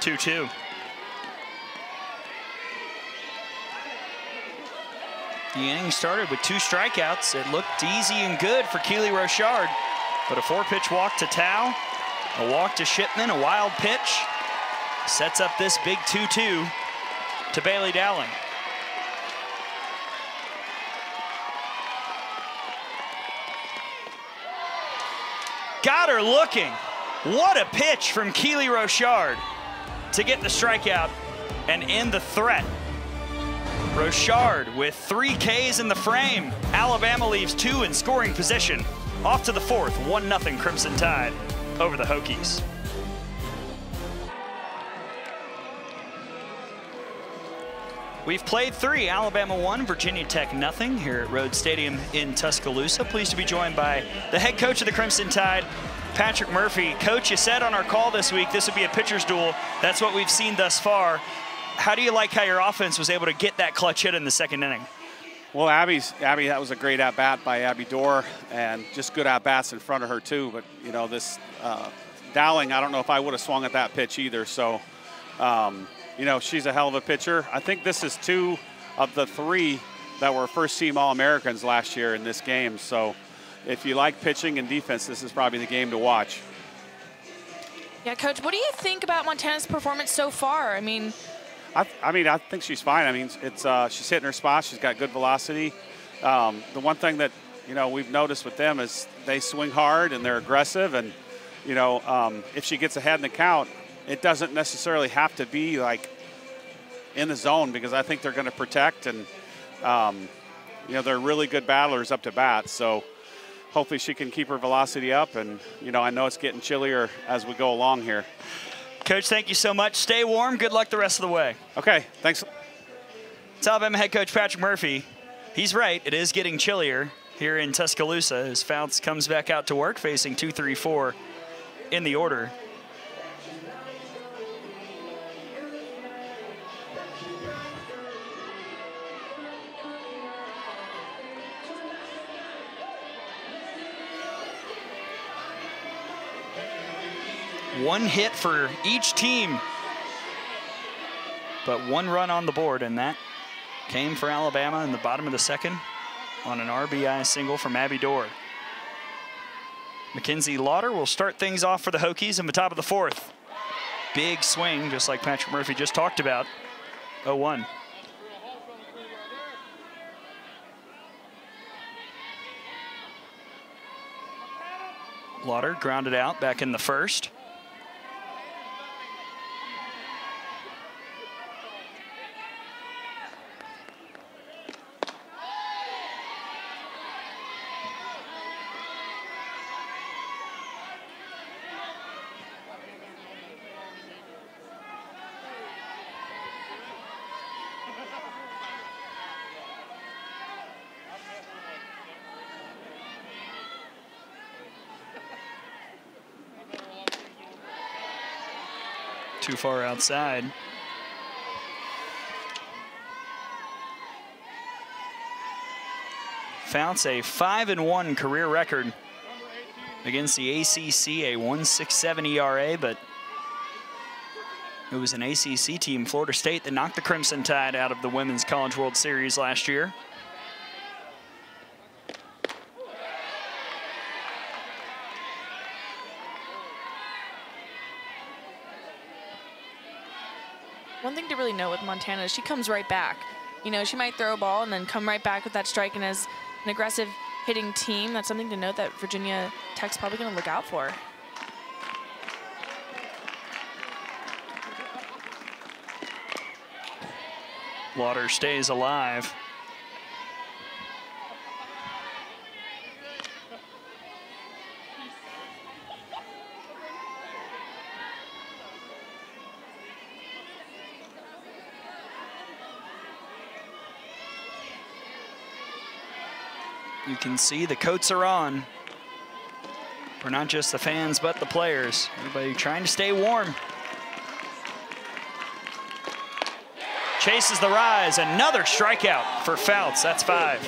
Two-two. The inning started with two strikeouts. It looked easy and good for Keely Rochard, but a four-pitch walk to Tow, a walk to Shipman, a wild pitch, sets up this big 2-2 to Bailey Dowling. Got her looking. What a pitch from Keely Rochard to get the strikeout and end the threat. Rochard with three Ks in the frame. Alabama leaves two in scoring position. Off to the fourth, 1-0 Crimson Tide over the Hokies. We've played three, Alabama one, Virginia Tech nothing here at Rhoads Stadium in Tuscaloosa. Pleased to be joined by the head coach of the Crimson Tide, Patrick Murphy. Coach, you said on our call this week this would be a pitcher's duel. That's what we've seen thus far. how do you like how your offense was able to get that clutch hit in the second inning? Well, Abby's Abby, that was a great at bat by Abby Doerr, and just good at bats in front of her too. But you know, this uh, Dowling, I don't know if I would have swung at that pitch either. So, um, you know, she's a hell of a pitcher. I think this is two of the three that were first team All Americans last year in this game. So, if you like pitching and defense, this is probably the game to watch. Yeah, Coach, what do you think about Montana's performance so far? I mean, I, I mean, I think she's fine. I mean, it's uh, she's hitting her spot. She's got good velocity. Um, the one thing that you know we've noticed with them is they swing hard and they're aggressive. And you know, um, if she gets ahead in the count, it doesn't necessarily have to be like in the zone because I think they're going to protect and um, you know they're really good battlers up to bat. So hopefully she can keep her velocity up. And you know, I know it's getting chillier as we go along here. Coach, thank you so much. Stay warm. Good luck the rest of the way. Okay, thanks. It's Alabama head coach Patrick Murphy. He's right. It is getting chillier here in Tuscaloosa as Fouts comes back out to work facing 2 3 4 in the order. One hit for each team, but one run on the board, and that came for Alabama in the bottom of the second on an RBI single from Abby Doerr. Mackenzie Lawter will start things off for the Hokies in the top of the fourth. Big swing, just like Patrick Murphy just talked about. 0-1. Lawter grounded out back in the first. Too far outside. Fouts a 5 and 1 career record against the ACC, a 167 ERA, but it was an ACC team, Florida State, that knocked the Crimson Tide out of the Women's College World Series last year. one thing to really know with Montana she comes right back. You know, she might throw a ball and then come right back with that strike. And as an aggressive hitting team, that's something to note that Virginia Tech's probably going to look out for. Water stays alive. You can see the coats are on for not just the fans, but the players. Everybody trying to stay warm. Chases the rise, another strikeout for Fouts, that's five.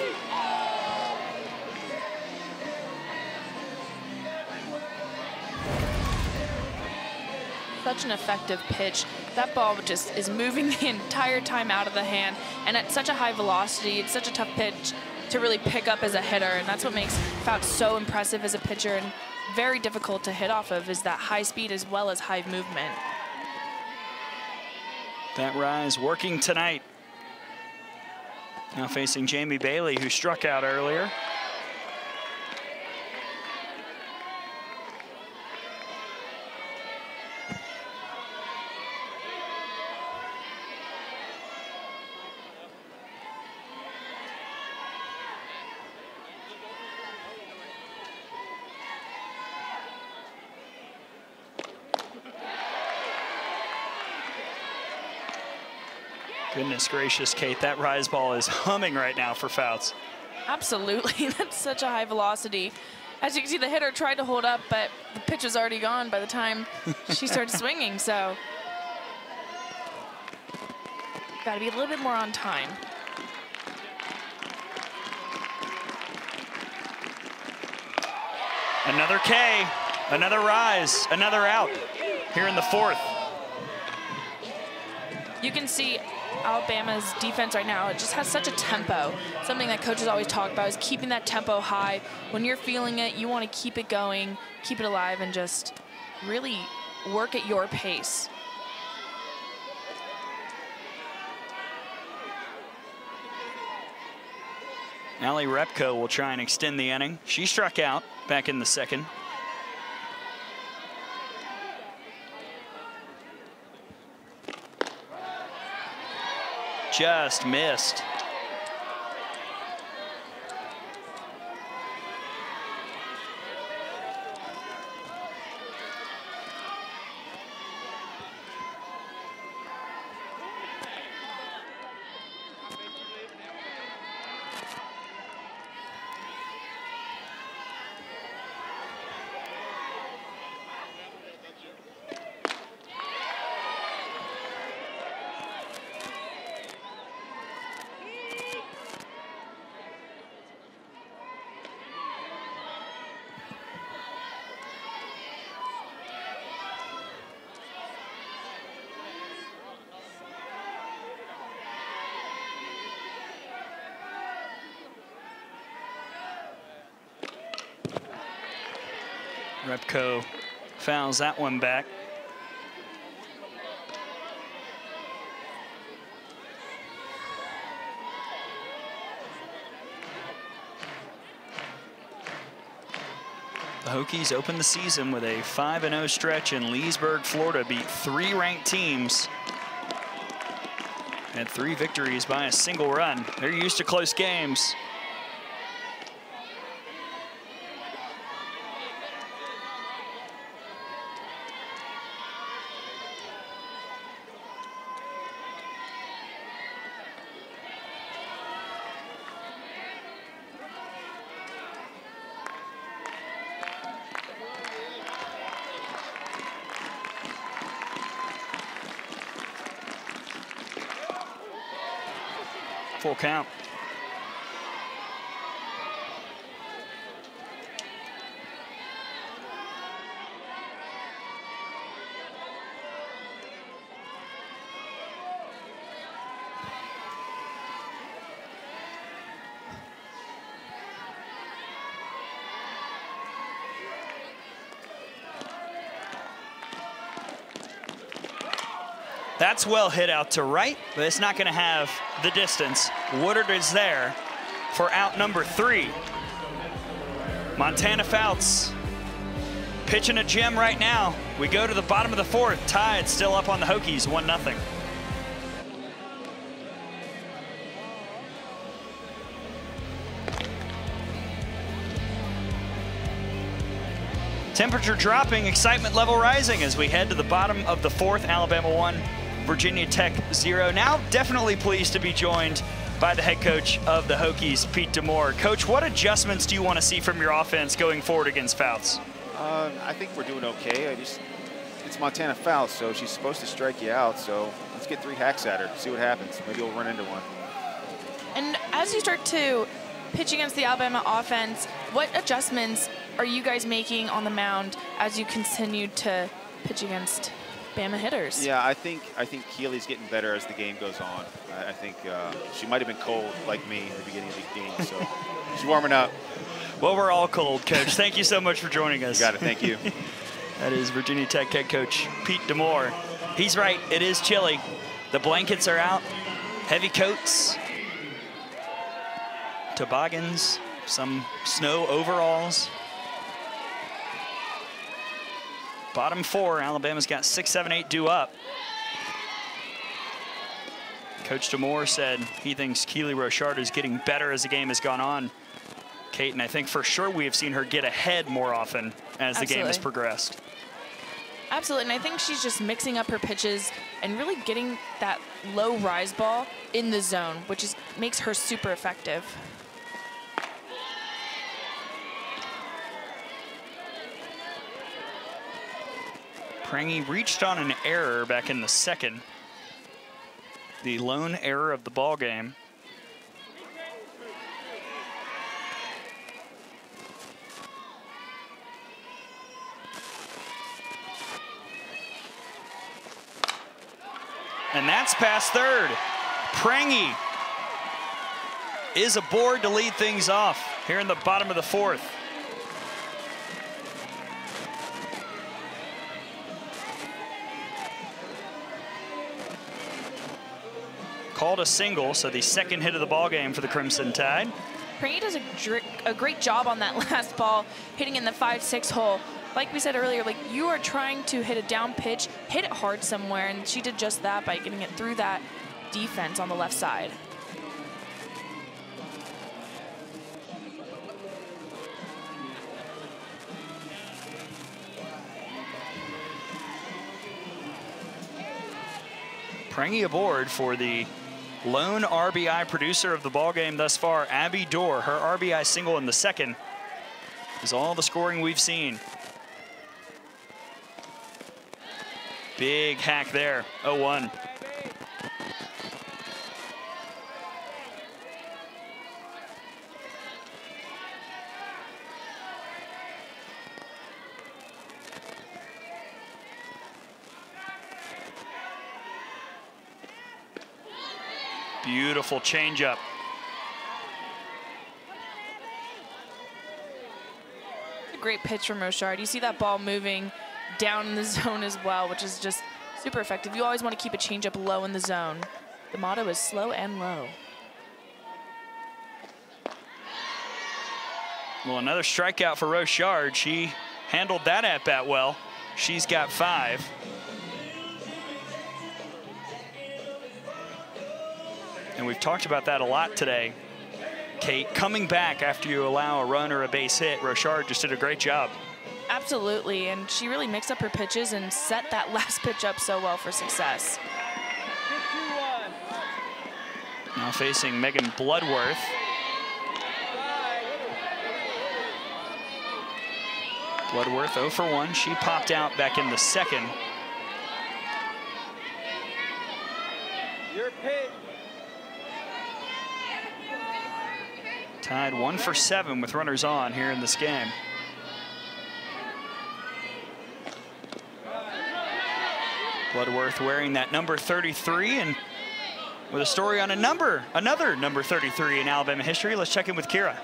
Such an effective pitch. That ball just is moving the entire time out of the hand and at such a high velocity. It's such a tough pitch to really pick up as a hitter, and that's what makes Fouts so impressive as a pitcher and very difficult to hit off of is that high speed as well as high movement. That rise working tonight. Now facing Jamie Bailey, who struck out earlier. Goodness gracious, Kate, that rise ball is humming right now for Fouts. Absolutely, that's such a high velocity. As you can see, the hitter tried to hold up, but the pitch was already gone by the time she started swinging, so. Got to be a little bit more on time. Another K, another rise, another out here in the fourth. You can see Alabama's defense right now, it just has such a tempo. Something that coaches always talk about is keeping that tempo high. When you're feeling it, you want to keep it going, keep it alive, and just really work at your pace. Allie Repko will try and extend the inning. She struck out back in the second. Just missed. Repko that one back. The Hokies open the season with a 5-0 stretch in Leesburg, Florida, beat three ranked teams. and three victories by a single run. They're used to close games. Count. That's well hit out to right, but it's not going to have the distance. Woodard is there for out number three. Montana Fouts pitching a gem right now. We go to the bottom of the fourth. Tide still up on the Hokies, 1-0. Temperature dropping, excitement level rising as we head to the bottom of the fourth. Alabama 1, Virginia Tech 0. Now definitely pleased to be joined by the head coach of the Hokies, Pete D'Amour. Coach, what adjustments do you want to see from your offense going forward against Fouts? Uh, I think we're doing okay. I just it's Montana Fouts, so she's supposed to strike you out. So let's get three hacks at her, see what happens. Maybe we'll run into one. And as you start to pitch against the Alabama offense, what adjustments are you guys making on the mound as you continue to pitch against Bama hitters? Yeah, I think I think Keely's getting better as the game goes on. I, I think uh, she might have been cold like me at the beginning of the game, so she's warming up. Well, we're all cold, Coach. Thank you so much for joining us. You got it. Thank you. that is Virginia Tech head coach Pete D'Amour. He's right. It is chilly. The blankets are out. Heavy coats. Toboggans. Some snow overalls. Bottom four, Alabama's got six, seven, eight due up. Coach D'Amour said he thinks Keely Rochard is getting better as the game has gone on. Kate, and I think for sure we have seen her get ahead more often as the game has progressed. Absolutely, and I think she's just mixing up her pitches and really getting that low rise ball in the zone, which is makes her super effective. Prange reached on an error back in the second. The lone error of the ball game. And that's past third. Prange is aboard to lead things off here in the bottom of the fourth. Called a single, so the second hit of the ball game for the Crimson Tide. Prange does a, a great job on that last ball, hitting in the 5-6 hole. Like we said earlier, like you are trying to hit a down pitch, hit it hard somewhere, and she did just that by getting it through that defense on the left side. Prange aboard for the lone RBI producer of the ball game thus far, Abby Doerr. Her RBI single in the second is all the scoring we've seen. Big hack there, 0-1. Beautiful changeup. A great pitch from Rochard. You see that ball moving down in the zone as well, which is just super effective. You always want to keep a changeup low in the zone. The motto is slow and low. Well, another strikeout for Rochard. She handled that at bat well. She's got five. And we've talked about that a lot today. Kate, coming back after you allow a run or a base hit, Rochard just did a great job. Absolutely, and she really mixed up her pitches and set that last pitch up so well for success. Now facing Megan Bloodworth. Bloodworth 0 for 1. She popped out back in the second. Your pitch. Tied one for seven with runners on here in this game. Bloodworth wearing that number 33 and with a story on a number, another number 33 in Alabama history. Let's check in with Kira.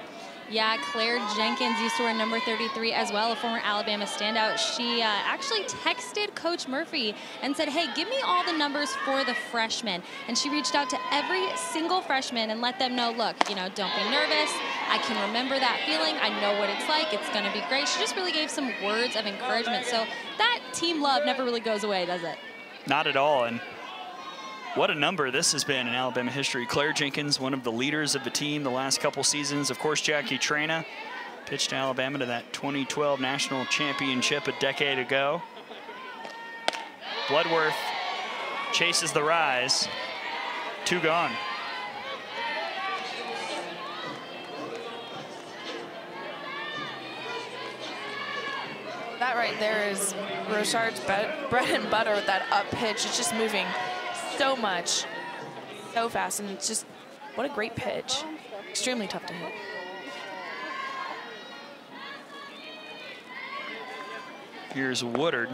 Yeah, Claire Jenkins used to wear number 33 as well, a former Alabama standout. She uh, actually texted Coach Murphy and said, hey, give me all the numbers for the freshmen. And she reached out to every single freshman and let them know, look, you know, don't be nervous. I can remember that feeling. I know what it's like. It's going to be great. She just really gave some words of encouragement. So that team love never really goes away, does it? Not at all. And what a number this has been in Alabama history. Claire Jenkins, one of the leaders of the team the last couple seasons. Of course, Jackie Traina pitched Alabama to that 2012 national championship a decade ago. Bloodworth chases the rise. Two gone. That right there is Rochard's bread and butter with that up pitch. It's just moving so much, so fast, and it's just, what a great pitch. Extremely tough to hit. Here's Woodard,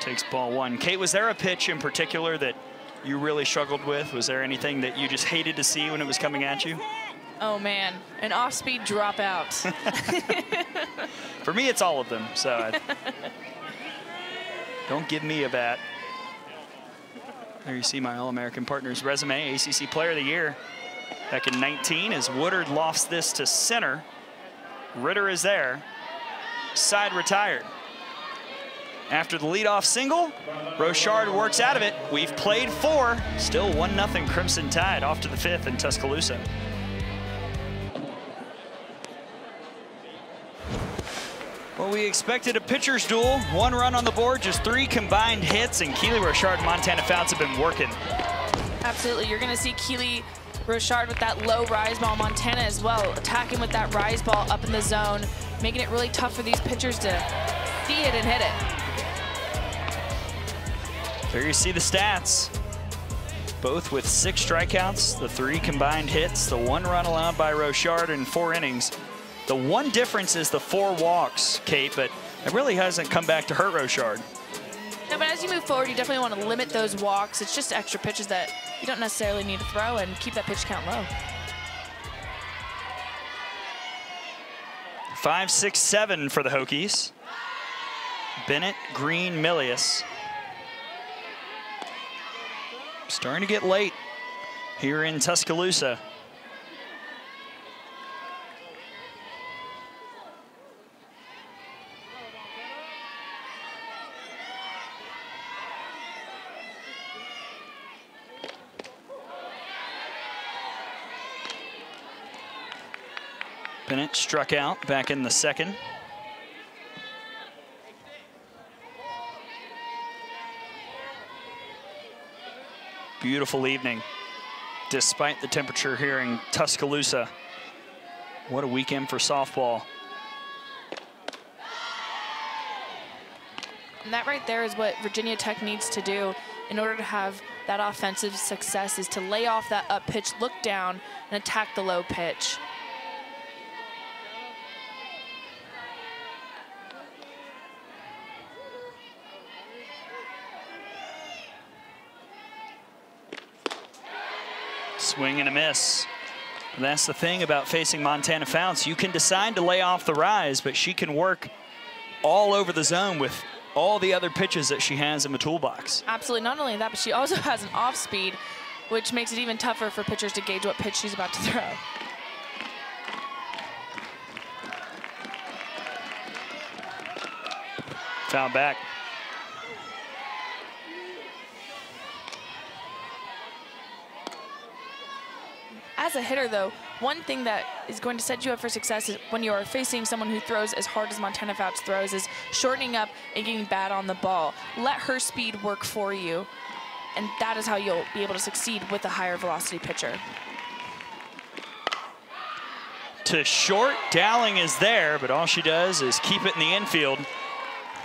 takes ball one. Kate, was there a pitch in particular that you really struggled with? Was there anything that you just hated to see when it was coming at you? Oh man, an off-speed dropout. For me, it's all of them, so I, don't give me a bat. There you see my All-American partner's resume, ACC Player of the Year. Back in 19 as Woodard lofts this to center. Ritter is there. Side retired. After the leadoff single, Rochard works out of it. We've played four. Still 1-0 Crimson Tide off to the fifth in Tuscaloosa. We expected a pitcher's duel. One run on the board, just three combined hits, and Keely Rochard and Montana Fouts have been working. Absolutely. You're going to see Keely Rochard with that low rise ball. Montana as well, attacking with that rise ball up in the zone, making it really tough for these pitchers to see it and hit it. There you see the stats. both with six strikeouts, the three combined hits, the one run allowed by Rochard in four innings. The one difference is the four walks, Kate, but it really hasn't come back to hurt Rochard. No, but as you move forward, you definitely want to limit those walks. It's just extra pitches that you don't necessarily need to throw and keep that pitch count low. Five, six, seven for the Hokies. Bennett, Green, Milius. Starting to get late here in Tuscaloosa. Bennett struck out back in the second. Beautiful evening, despite the temperature here in Tuscaloosa. What a weekend for softball. And that right there is what Virginia Tech needs to do in order to have that offensive success is to lay off that up pitch, look down, and attack the low pitch. Swing and a miss. And that's the thing about facing Montana Fouts. You can decide to lay off the rise, but she can work all over the zone with all the other pitches that she has in the toolbox. Absolutely. Not only that, but she also has an off speed, which makes it even tougher for pitchers to gauge what pitch she's about to throw. Foul back. As a hitter, though, one thing that is going to set you up for success is when you are facing someone who throws as hard as Montana Fouts throws is shortening up and getting bad on the ball. Let her speed work for you, and that is how you'll be able to succeed with a higher velocity pitcher. To short, Dowling is there, but all she does is keep it in the infield.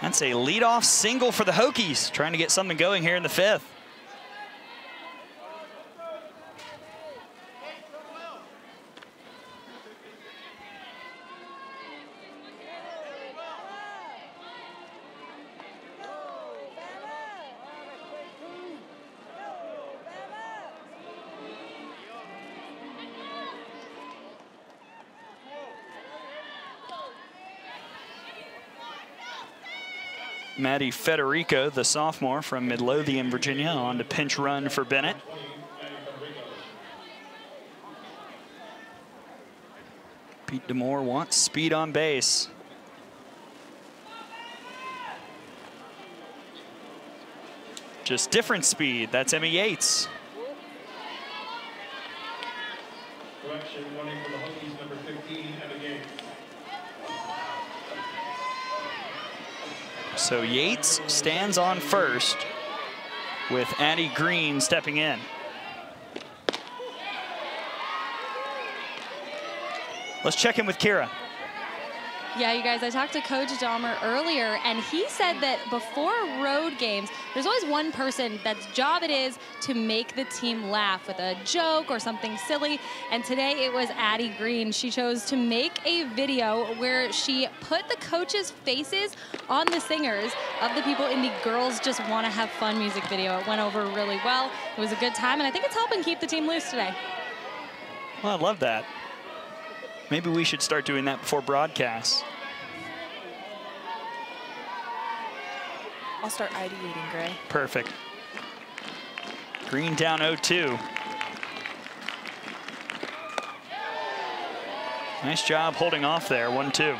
That's a leadoff single for the Hokies, trying to get something going here in the fifth. Maddie Federico, the sophomore from Midlothian, Virginia, on to pinch run for Bennett. Pete D'Amour wants speed on base. Just different speed. That's Emmy Yates. Correction, running for the number 15, Emma Yates. So Yates stands on first with Addie Green stepping in. Let's check in with Kira. Yeah, you guys, I talked to Coach D'Amour earlier, and he said that before road games, there's always one person that's job it is to make the team laugh with a joke or something silly. And today it was Addie Green. She chose to make a video where she put the coaches' faces on the singers of the people in the Girls Just Want to Have Fun music video. It went over really well. It was a good time, and I think it's helping keep the team loose today. Well, I love that. Maybe we should start doing that before broadcasts. I'll start ideating, Gray. Perfect. Green down 0-2. Nice job holding off there, 1-2.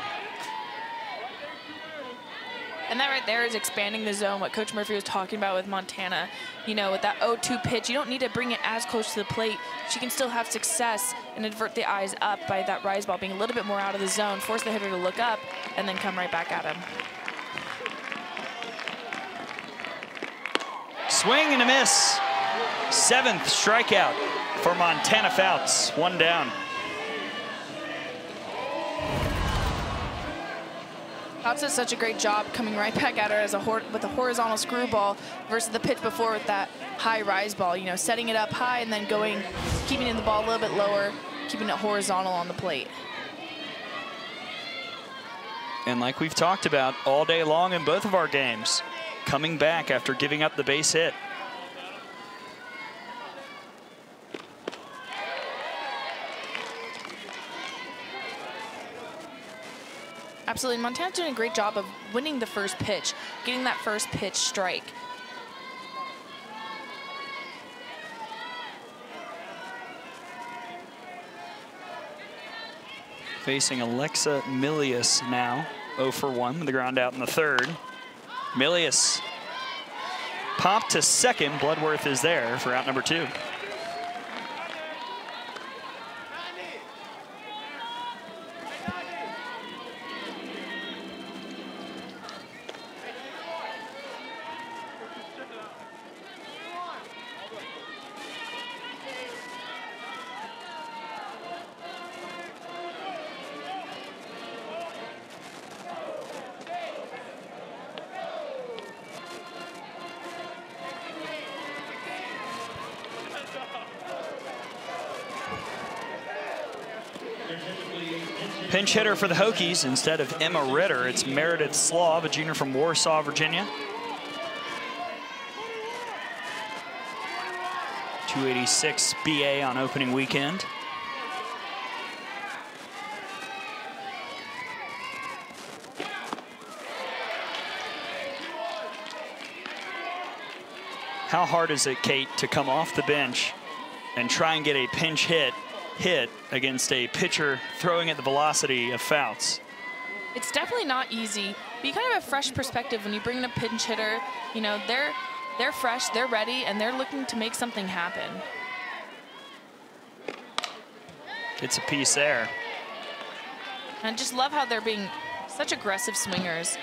And that right there is expanding the zone, what Coach Murphy was talking about with Montana. You know, with that 0-2 pitch, you don't need to bring it as close to the plate. She can still have success and invert the eyes up by that rise ball being a little bit more out of the zone, force the hitter to look up, and then come right back at him. Swing and a miss. Seventh strikeout for Montana Fouts. One down. Fouts does such a great job coming right back at her as a with a horizontal screwball versus the pitch before with that high rise ball. You know, setting it up high and then going, keeping the ball a little bit lower, keeping it horizontal on the plate. And like we've talked about all day long in both of our games, coming back after giving up the base hit. Absolutely. Montana's doing a great job of winning the first pitch, getting that first pitch strike. Facing Alexa Milius now, 0 for 1 the ground out in the third. Milius popped to second. Bloodworth is there for out number two. Hitter for the Hokies instead of Emma Ritter. It's Meredith Slaw, a junior from Warsaw, Virginia. 286 BA on opening weekend. How hard is it, Kate, to come off the bench and try and get a pinch hit hit against a pitcher throwing at the velocity of Fouts. It's definitely not easy, but you kind of have a fresh perspective when you bring in a pinch hitter. You know, they're they're fresh, they're ready, and they're looking to make something happen. Gets a piece there. And I just love how they're being such aggressive swingers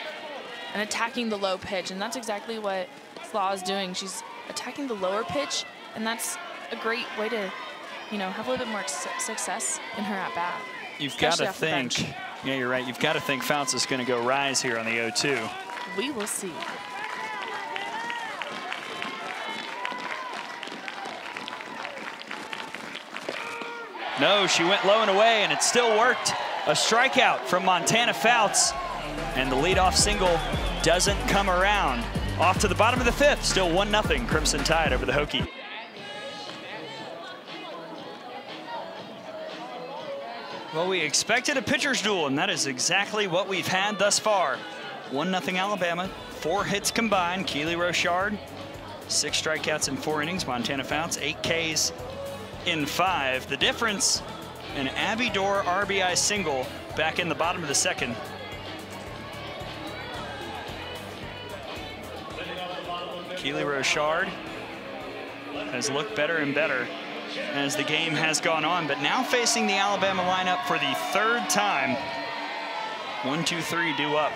and attacking the low pitch, and that's exactly what Slaw is doing. She's attacking the lower pitch, and that's a great way to you know, have a little bit more success in her at bat. You've got to think, yeah, you're right. You've got to think Fouts is going to go rise here on the 0-2. We will see. No, she went low and away, and it still worked. A strikeout from Montana Fouts, and the leadoff single doesn't come around. Off to the bottom of the fifth, still 1-0 Crimson Tide over the Hokie. Well, we expected a pitcher's duel, and that is exactly what we've had thus far. 1-0 Alabama, four hits combined. Keely Rochard, six strikeouts in four innings. Montana Fouts, eight Ks in five. The difference, an Abby Doerr RBI single back in the bottom of the second. Keely Rochard has looked better and better as the game has gone on, but now facing the Alabama lineup for the third time. One, two, three, due up.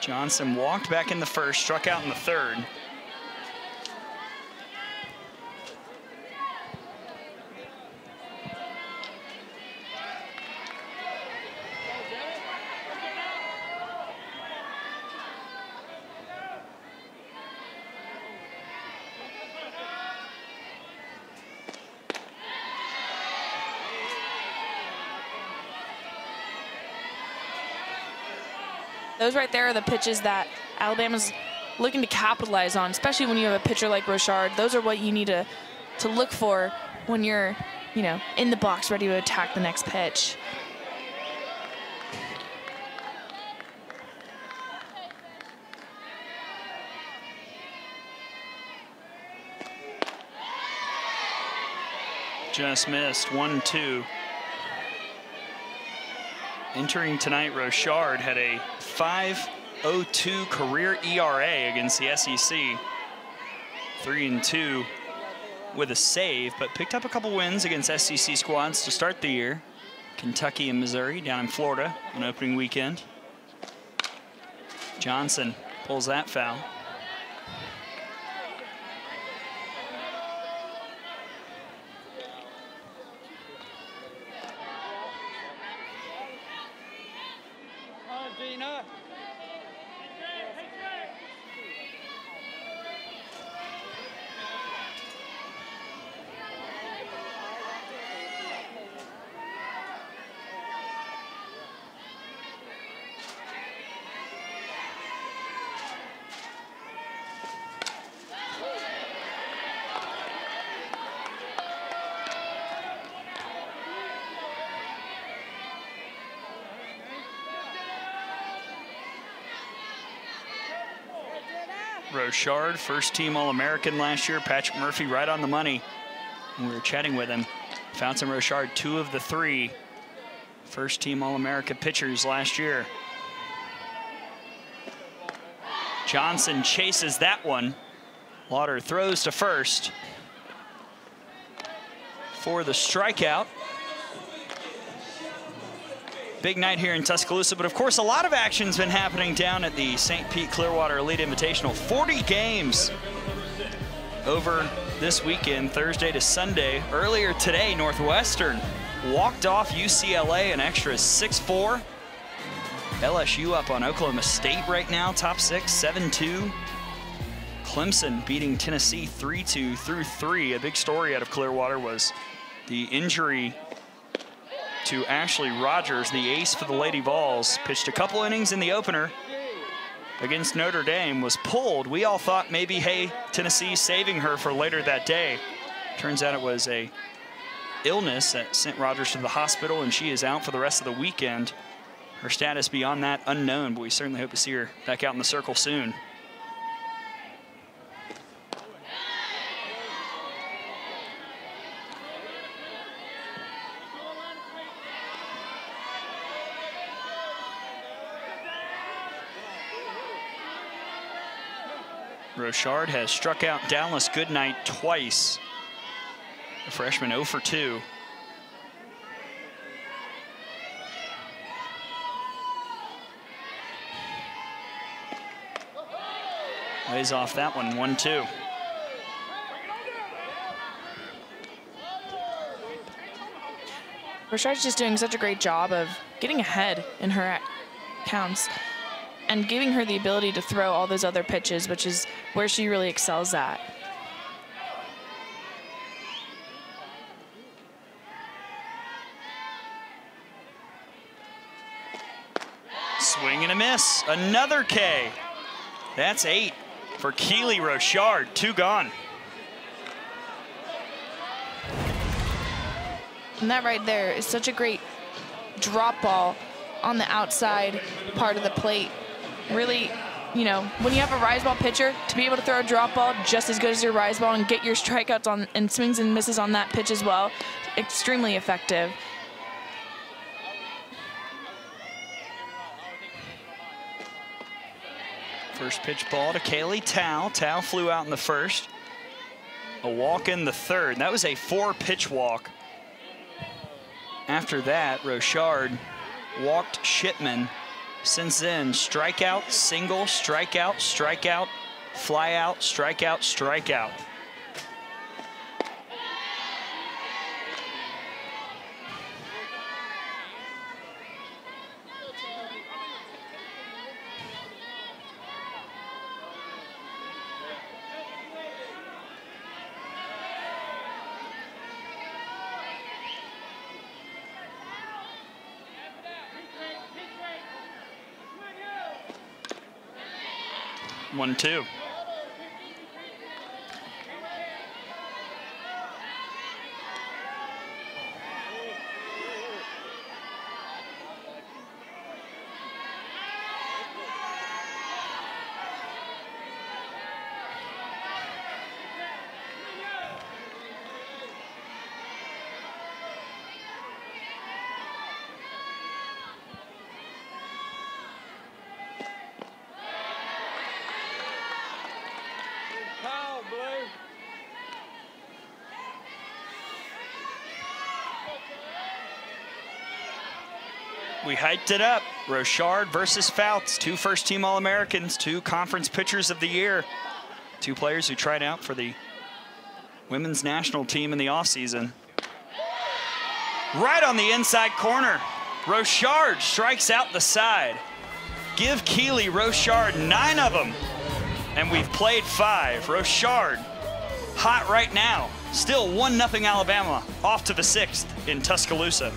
Johnson walked back in the first, struck out in the third. Those right there are the pitches that Alabama's looking to capitalize on, especially when you have a pitcher like Rochard. Those are what you need to, to look for when you're, you know, in the box ready to attack the next pitch. Just missed, one, two. Entering tonight, Rochard had a 5.02 career ERA against the SEC. Three and two with a save, but picked up a couple wins against SEC squads to start the year. Kentucky and Missouri down in Florida on opening weekend. Johnson pulls that foul. Rochard, first team All-American last year. Patrick Murphy right on the money. we were chatting with him. Fountain Rochard, two of the three first team All-America pitchers last year. Johnson chases that one. Lawter throws to first for the strikeout. Big night here in Tuscaloosa, but of course a lot of action's been happening down at the St. Pete Clearwater Elite Invitational. 40 games over this weekend, Thursday to Sunday. Earlier today, Northwestern walked off UCLA an extra 6-4. LSU up on Oklahoma State right now, top six, 7-2. Clemson beating Tennessee 3-2 through three. A big story out of Clearwater was the injury to Ashley Rogers, the ace for the Lady Vols. Pitched a couple innings in the opener against Notre Dame, was pulled. We all thought maybe, hey, Tennessee saving her for later that day. Turns out it was a illness that sent Rogers to the hospital, and she is out for the rest of the weekend. Her status beyond that unknown, but we certainly hope to see her back out in the circle soon. Rochard has struck out Dallas Goodnight twice. The freshman 0 for 2. Lays off that one, 1-2. Rochard's just doing such a great job of getting ahead in her counts and giving her the ability to throw all those other pitches, which is where she really excels at. Swing and a miss. Another K. That's eight for Keely Rochard. Two gone. And that right there is such a great drop ball on the outside part of the plate. Really, you know, when you have a rise ball pitcher, to be able to throw a drop ball just as good as your rise ball and get your strikeouts on and swings and misses on that pitch as well, extremely effective. First pitch ball to Kaylee Tow. Tow flew out in the first. A walk in the third. That was a four pitch walk. After that, Rochard walked Shipman. Since then, strikeout, single, strikeout, strikeout, fly out, strikeout, strikeout. One, We hyped it up. Rochard versus Fouts, two first team All-Americans, two conference pitchers of the year. Two players who tried out for the women's national team in the offseason. Right on the inside corner. Rochard strikes out the side. Give Keely Rochard nine of them. And we've played five. Rochard hot right now. Still 1-0 Alabama off to the sixth in Tuscaloosa.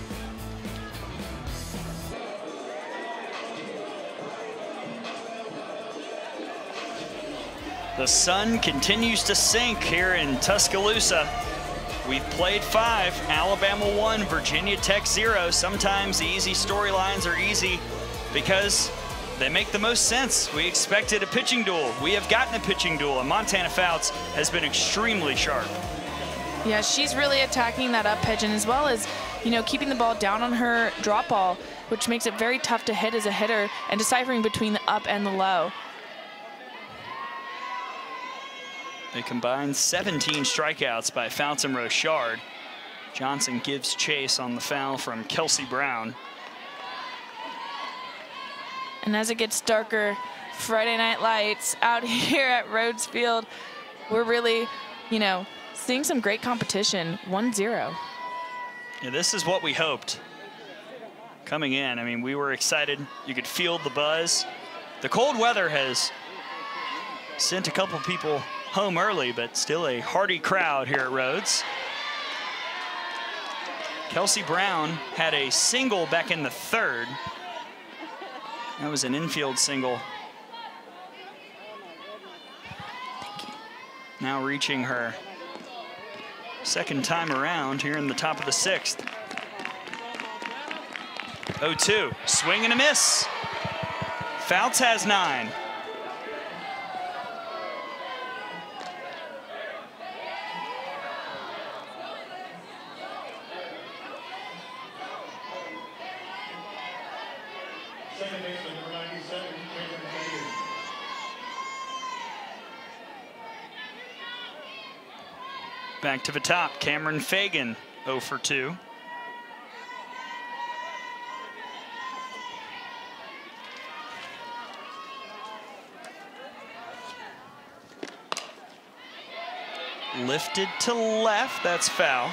The sun continues to sink here in Tuscaloosa. We've played five, Alabama one, Virginia Tech zero. Sometimes the easy storylines are easy because they make the most sense. We expected a pitching duel. We have gotten a pitching duel, and Montana Fouts has been extremely sharp. Yeah, she's really attacking that up pitch, and as well as, you know, keeping the ball down on her drop ball, which makes it very tough to hit as a hitter, and deciphering between the up and the low. They combined 17 strikeouts by Fouts and Rochard. Johnson gives chase on the foul from Kelsey Brown. And as it gets darker, Friday night lights out here at Rhoads Field, we're really, you know, seeing some great competition, 1-0. Yeah, this is what we hoped coming in. I mean, we were excited. You could feel the buzz. The cold weather has sent a couple people home early, but still a hearty crowd here at Rhoads. Kelsey Brown had a single back in the third. That was an infield single. Now reaching her second time around here in the top of the sixth. 0-2, swing and a miss. Fouts has nine. Back to the top, Cameron Fagan, 0 for 2. Lifted to left, that's foul.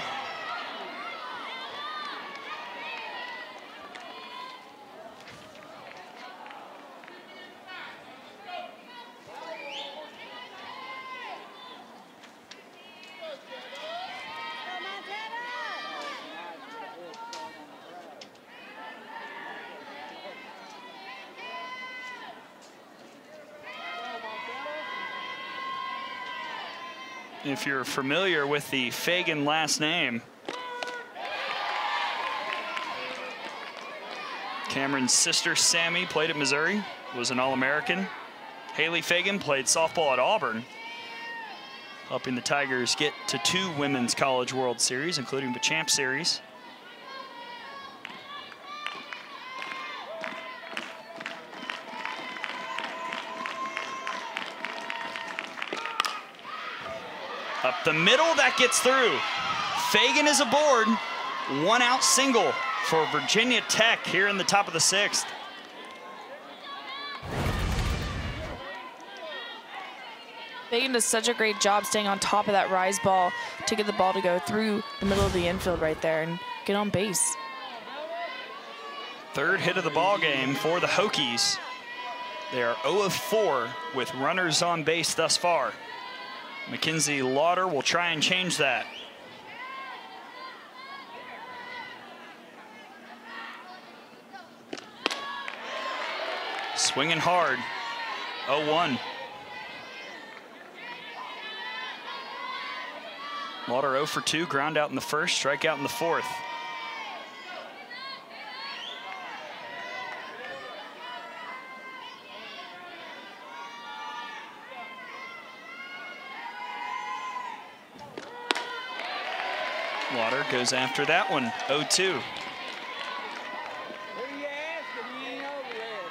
If you're familiar with the Fagan last name, Cameron's sister Sammy played at Missouri, was an All-American. Haley Fagan played softball at Auburn, helping the Tigers get to two Women's College World Series, including the Champ Series. The middle, that gets through. Fagan is aboard. One out single for Virginia Tech here in the top of the sixth. Fagan does such a great job staying on top of that rise ball to get the ball to go through the middle of the infield right there and get on base. Third hit of the ball game for the Hokies. They are 0 of 4 with runners on base thus far. Mackenzie Lawter will try and change that. Swinging hard. 0-1. Lauder 0 for 2, ground out in the first, strikeout in the fourth. Goes after that one, 0-2. Who you asking? You ain't over there.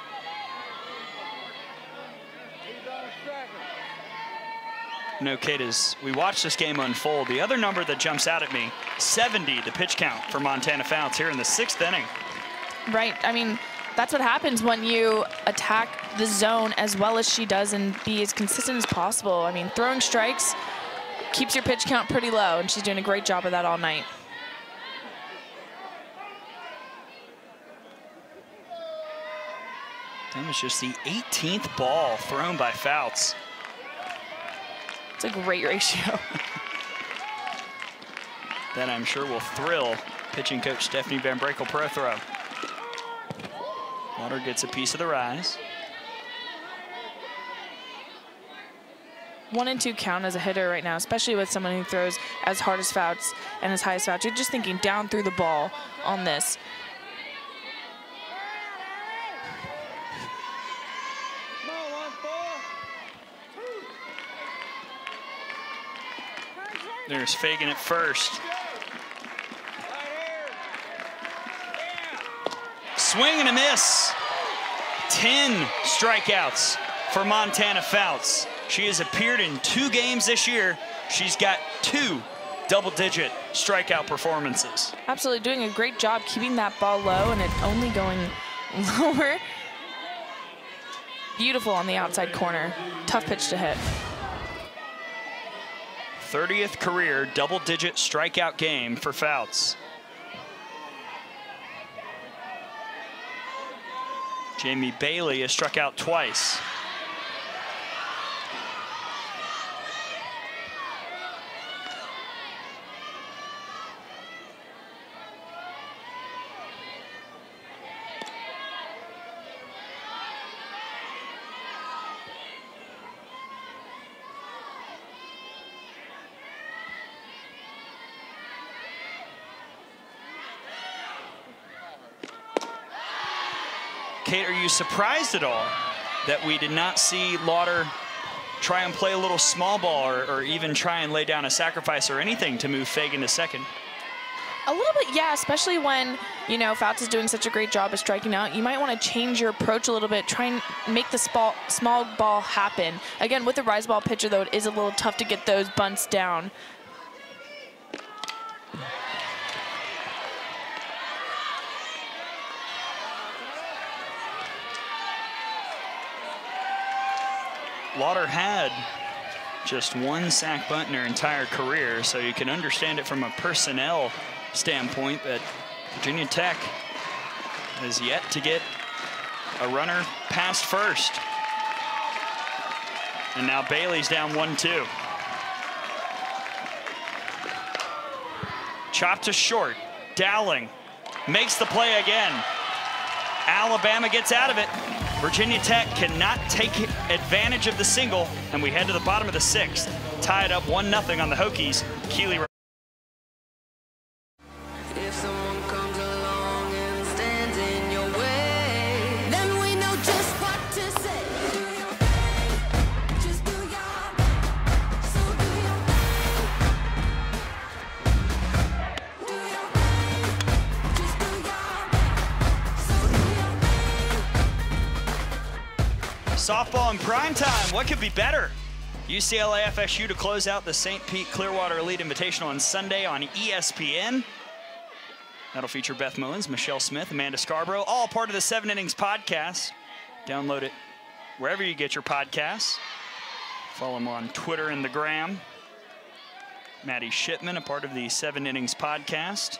Who's on second? No, Kate, as we watch this game unfold, the other number that jumps out at me, 70, the pitch count for Montana Fouts here in the sixth inning. Right. I mean, that's what happens when you attack the zone as well as she does and be as consistent as possible. I mean, throwing strikes keeps your pitch count pretty low, and she's doing a great job of that all night. That was just the 18th ball thrown by Fouts. It's a great ratio. That I'm sure will thrill pitching coach Stephanie Van Brakel Prothrow. Lawter gets a piece of the rise. one and two count as a hitter right now, especially with someone who throws as hard as Fouts and as high as Fouts. You're just thinking down through the ball on this. There's Fagan at first. Swing and a miss. 10 strikeouts for Montana Fouts. She has appeared in two games this year. She's got two double-digit strikeout performances. Absolutely doing a great job keeping that ball low and it only going lower. Beautiful on the outside corner. Tough pitch to hit. 30th career double-digit strikeout game for Fouts. Jamie Bailey has struck out twice. You surprised at all that we did not see Lawter try and play a little small ball or, or even try and lay down a sacrifice or anything to move Fagan to second? A little bit, yeah, especially when, you know, Fouts is doing such a great job of striking out. You might want to change your approach a little bit, try and make the small, small ball happen. Again, with the rise ball pitcher, though, it is a little tough to get those bunts down. Lawter had just one sack bunt in her entire career, so you can understand it from a personnel standpoint, but Virginia Tech has yet to get a runner past first. And now Bailey's down 1-2. Chopped to short. Dowling makes the play again. Alabama gets out of it. Virginia Tech cannot take advantage of the single, and we head to the bottom of the sixth. Tied up 1-0 on the Hokies. Keely Softball in prime time. What could be better? UCLA FSU to close out the St. Pete Clearwater Elite Invitational on Sunday on ESPN. That'll feature Beth Mullins, Michelle Smith, Amanda Scarborough, all part of the Seven Innings podcast. Download it wherever you get your podcasts. Follow them on Twitter and the gram. Maddie Shipman, a part of the Seven Innings podcast.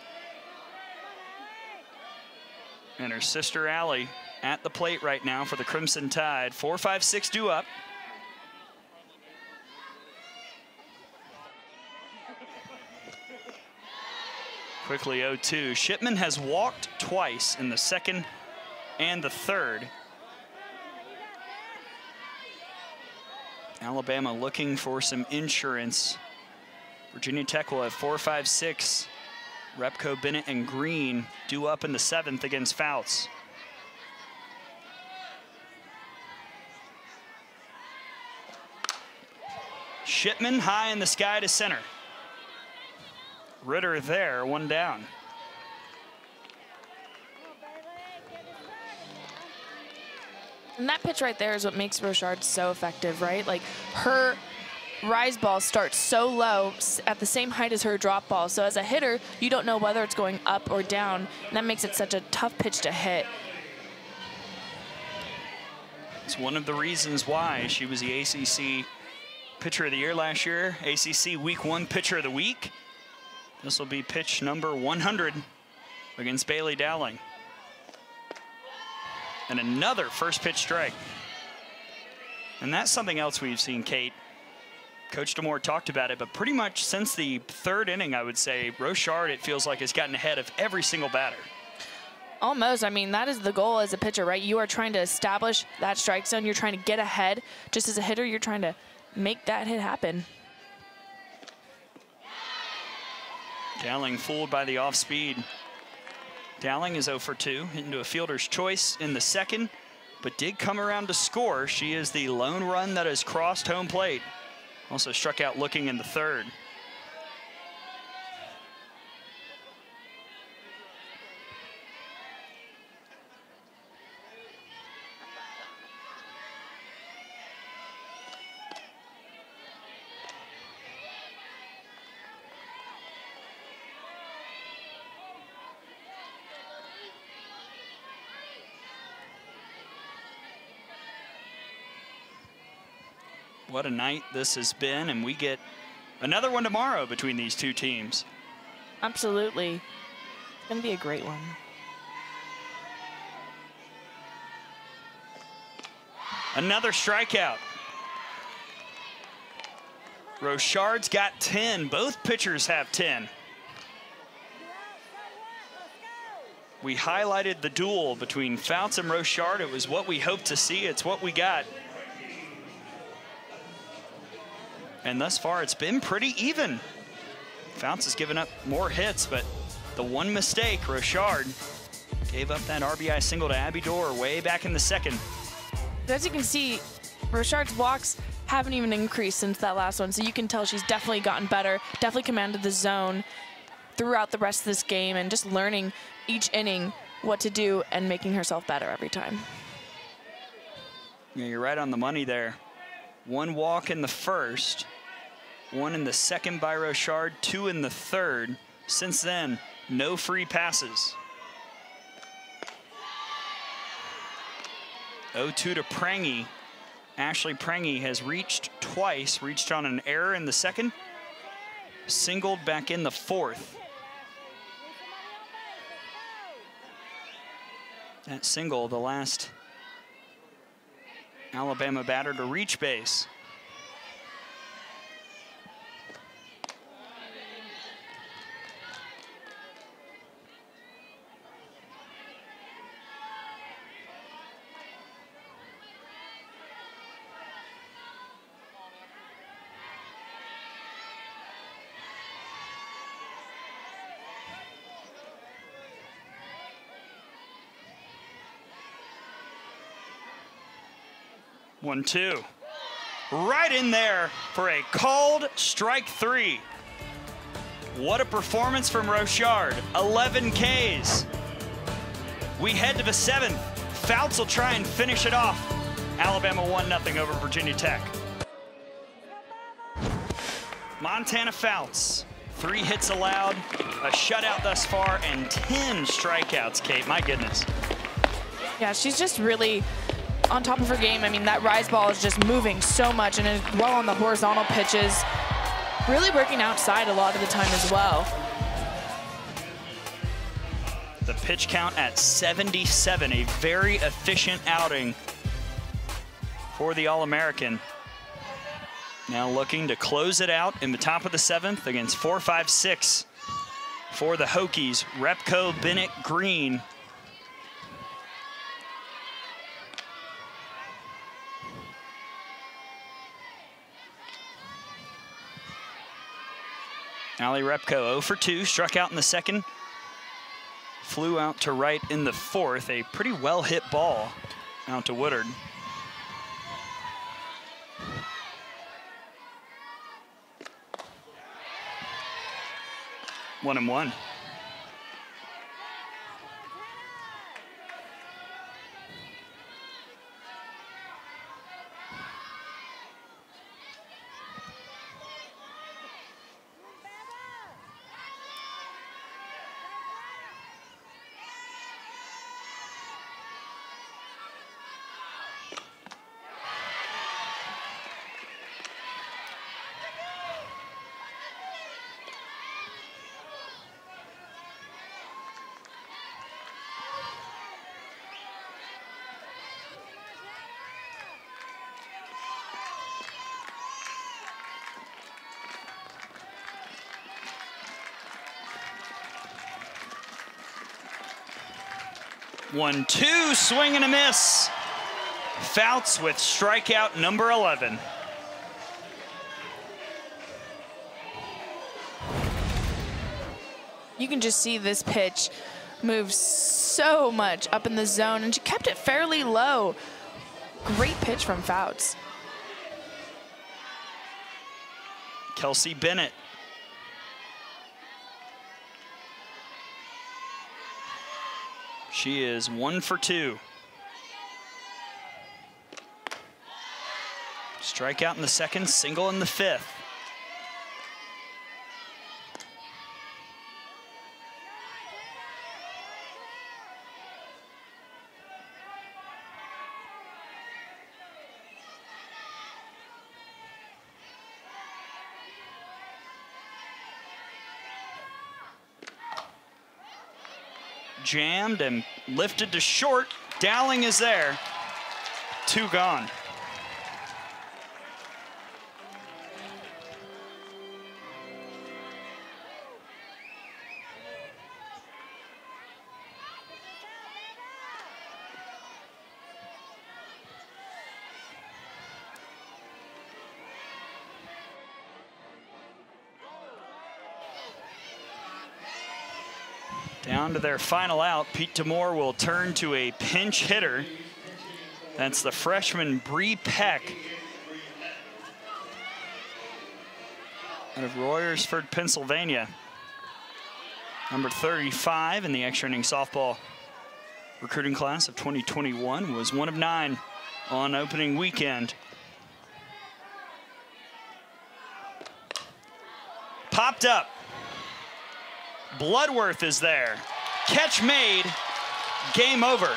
And her sister Ally at the plate right now for the Crimson Tide. 4-5-6 due up. Quickly 0-2. Shipman has walked twice in the second and the third. Alabama looking for some insurance. Virginia Tech will have 4-5-6. Repco, Bennett, and Green due up in the seventh against Fouts. Shipman high in the sky to center. Ritter there, one down. And that pitch right there is what makes Rochard so effective, right? Like her rise ball starts so low at the same height as her drop ball. So as a hitter, you don't know whether it's going up or down. And that makes it such a tough pitch to hit. It's one of the reasons why she was the ACC Pitcher of the Year last year, ACC Week 1 Pitcher of the Week. This will be pitch number 100 against Bailey Dowling. And another first pitch strike. And that's something else we've seen, Kate. Coach D'Amour talked about it, but pretty much since the third inning, I would say, Rochard, it feels like, has gotten ahead of every single batter. Almost. I mean, that is the goal as a pitcher, right? You are trying to establish that strike zone. You're trying to get ahead. Just as a hitter, you're trying to make that hit happen. Dowling fooled by the off speed. Dowling is 0 for 2, into a fielder's choice in the second, but did come around to score. She is the lone run that has crossed home plate. Also struck out looking in the third. What a night this has been, and we get another one tomorrow between these two teams. Absolutely. It's going to be a great one. Another strikeout. Rochard's got 10. Both pitchers have 10. We highlighted the duel between Fouts and Rochard. It was what we hoped to see. It's what we got. And thus far, it's been pretty even. Fouts has given up more hits, but the one mistake, Rochard gave up that RBI single to Abby Doerr way back in the second. As you can see, Rochard's walks haven't even increased since that last one, so you can tell she's definitely gotten better, definitely commanded the zone throughout the rest of this game, and just learning each inning what to do and making herself better every time. Yeah, you're right on the money there. One walk in the first, one in the second by Rochard, two in the third. Since then, no free passes. 0-2 to Prange. Ashley Prange has reached twice, reached on an error in the second, singled back in the fourth. That single, the last Alabama batter to reach base. One, two. Right in there for a called strike three. What a performance from Rochard. 11 Ks. We head to the seventh. Fouts will try and finish it off. Alabama 1 0 over Virginia Tech. Montana Fouts. Three hits allowed, a shutout thus far, and 10 strikeouts, Kate. My goodness. Yeah, she's just really on top of her game. I mean, that rise ball is just moving so much and is well on the horizontal pitches. Really working outside a lot of the time as well. The pitch count at 77, a very efficient outing for the All-American. Now looking to close it out in the top of the seventh against 4-5-6 for the Hokies, Repko, Bennett, Green. Ali Repko 0 for 2, struck out in the second, flew out to right in the fourth. A pretty well hit ball out to Woodard. One and one. One, two, swing and a miss. Fouts with strikeout number 11. You can just see this pitch move so much up in the zone, and she kept it fairly low. Great pitch from Fouts. Kelsey Bennett. She is one for two. Strikeout in the second, single in the fifth. Jammed and lifted to short. Dowling is there. Two gone. Down to their final out. Pete D'Amour will turn to a pinch hitter. That's the freshman Bree Peck out of Royersford, Pennsylvania. Number 35 in the extra inning softball recruiting class of 2021 was one of nine on opening weekend. Popped up. Bloodworth is there. Catch made. Game over.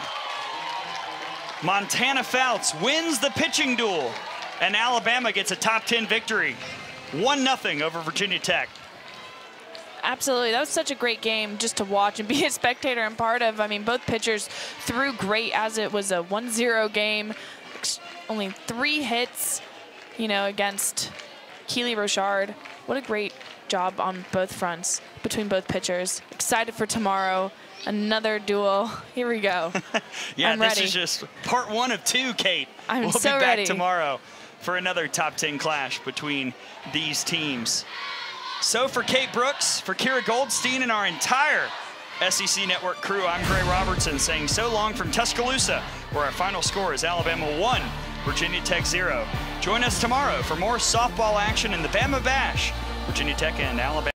Montana Fouts wins the pitching duel, and Alabama gets a top 10 victory. 1 0 over Virginia Tech. Absolutely. That was such a great game just to watch and be a spectator and part of. I mean, both pitchers threw great as it was a 1-0 game. Only three hits, you know, against Keely Rochard. What a great job on both fronts between both pitchers. Excited for tomorrow. Another duel. Here we go. Yeah, I'm this ready. is just part one of two, Kate. I'm we'll so be back ready. tomorrow for another top 10 clash between these teams. So for Kate Brooks, for Kira Goldstein, and our entire SEC Network crew, I'm Gray Robertson saying so long from Tuscaloosa, where our final score is Alabama 1, Virginia Tech 0. Join us tomorrow for more softball action in the Bama Bash. Virginia Tech and Alabama.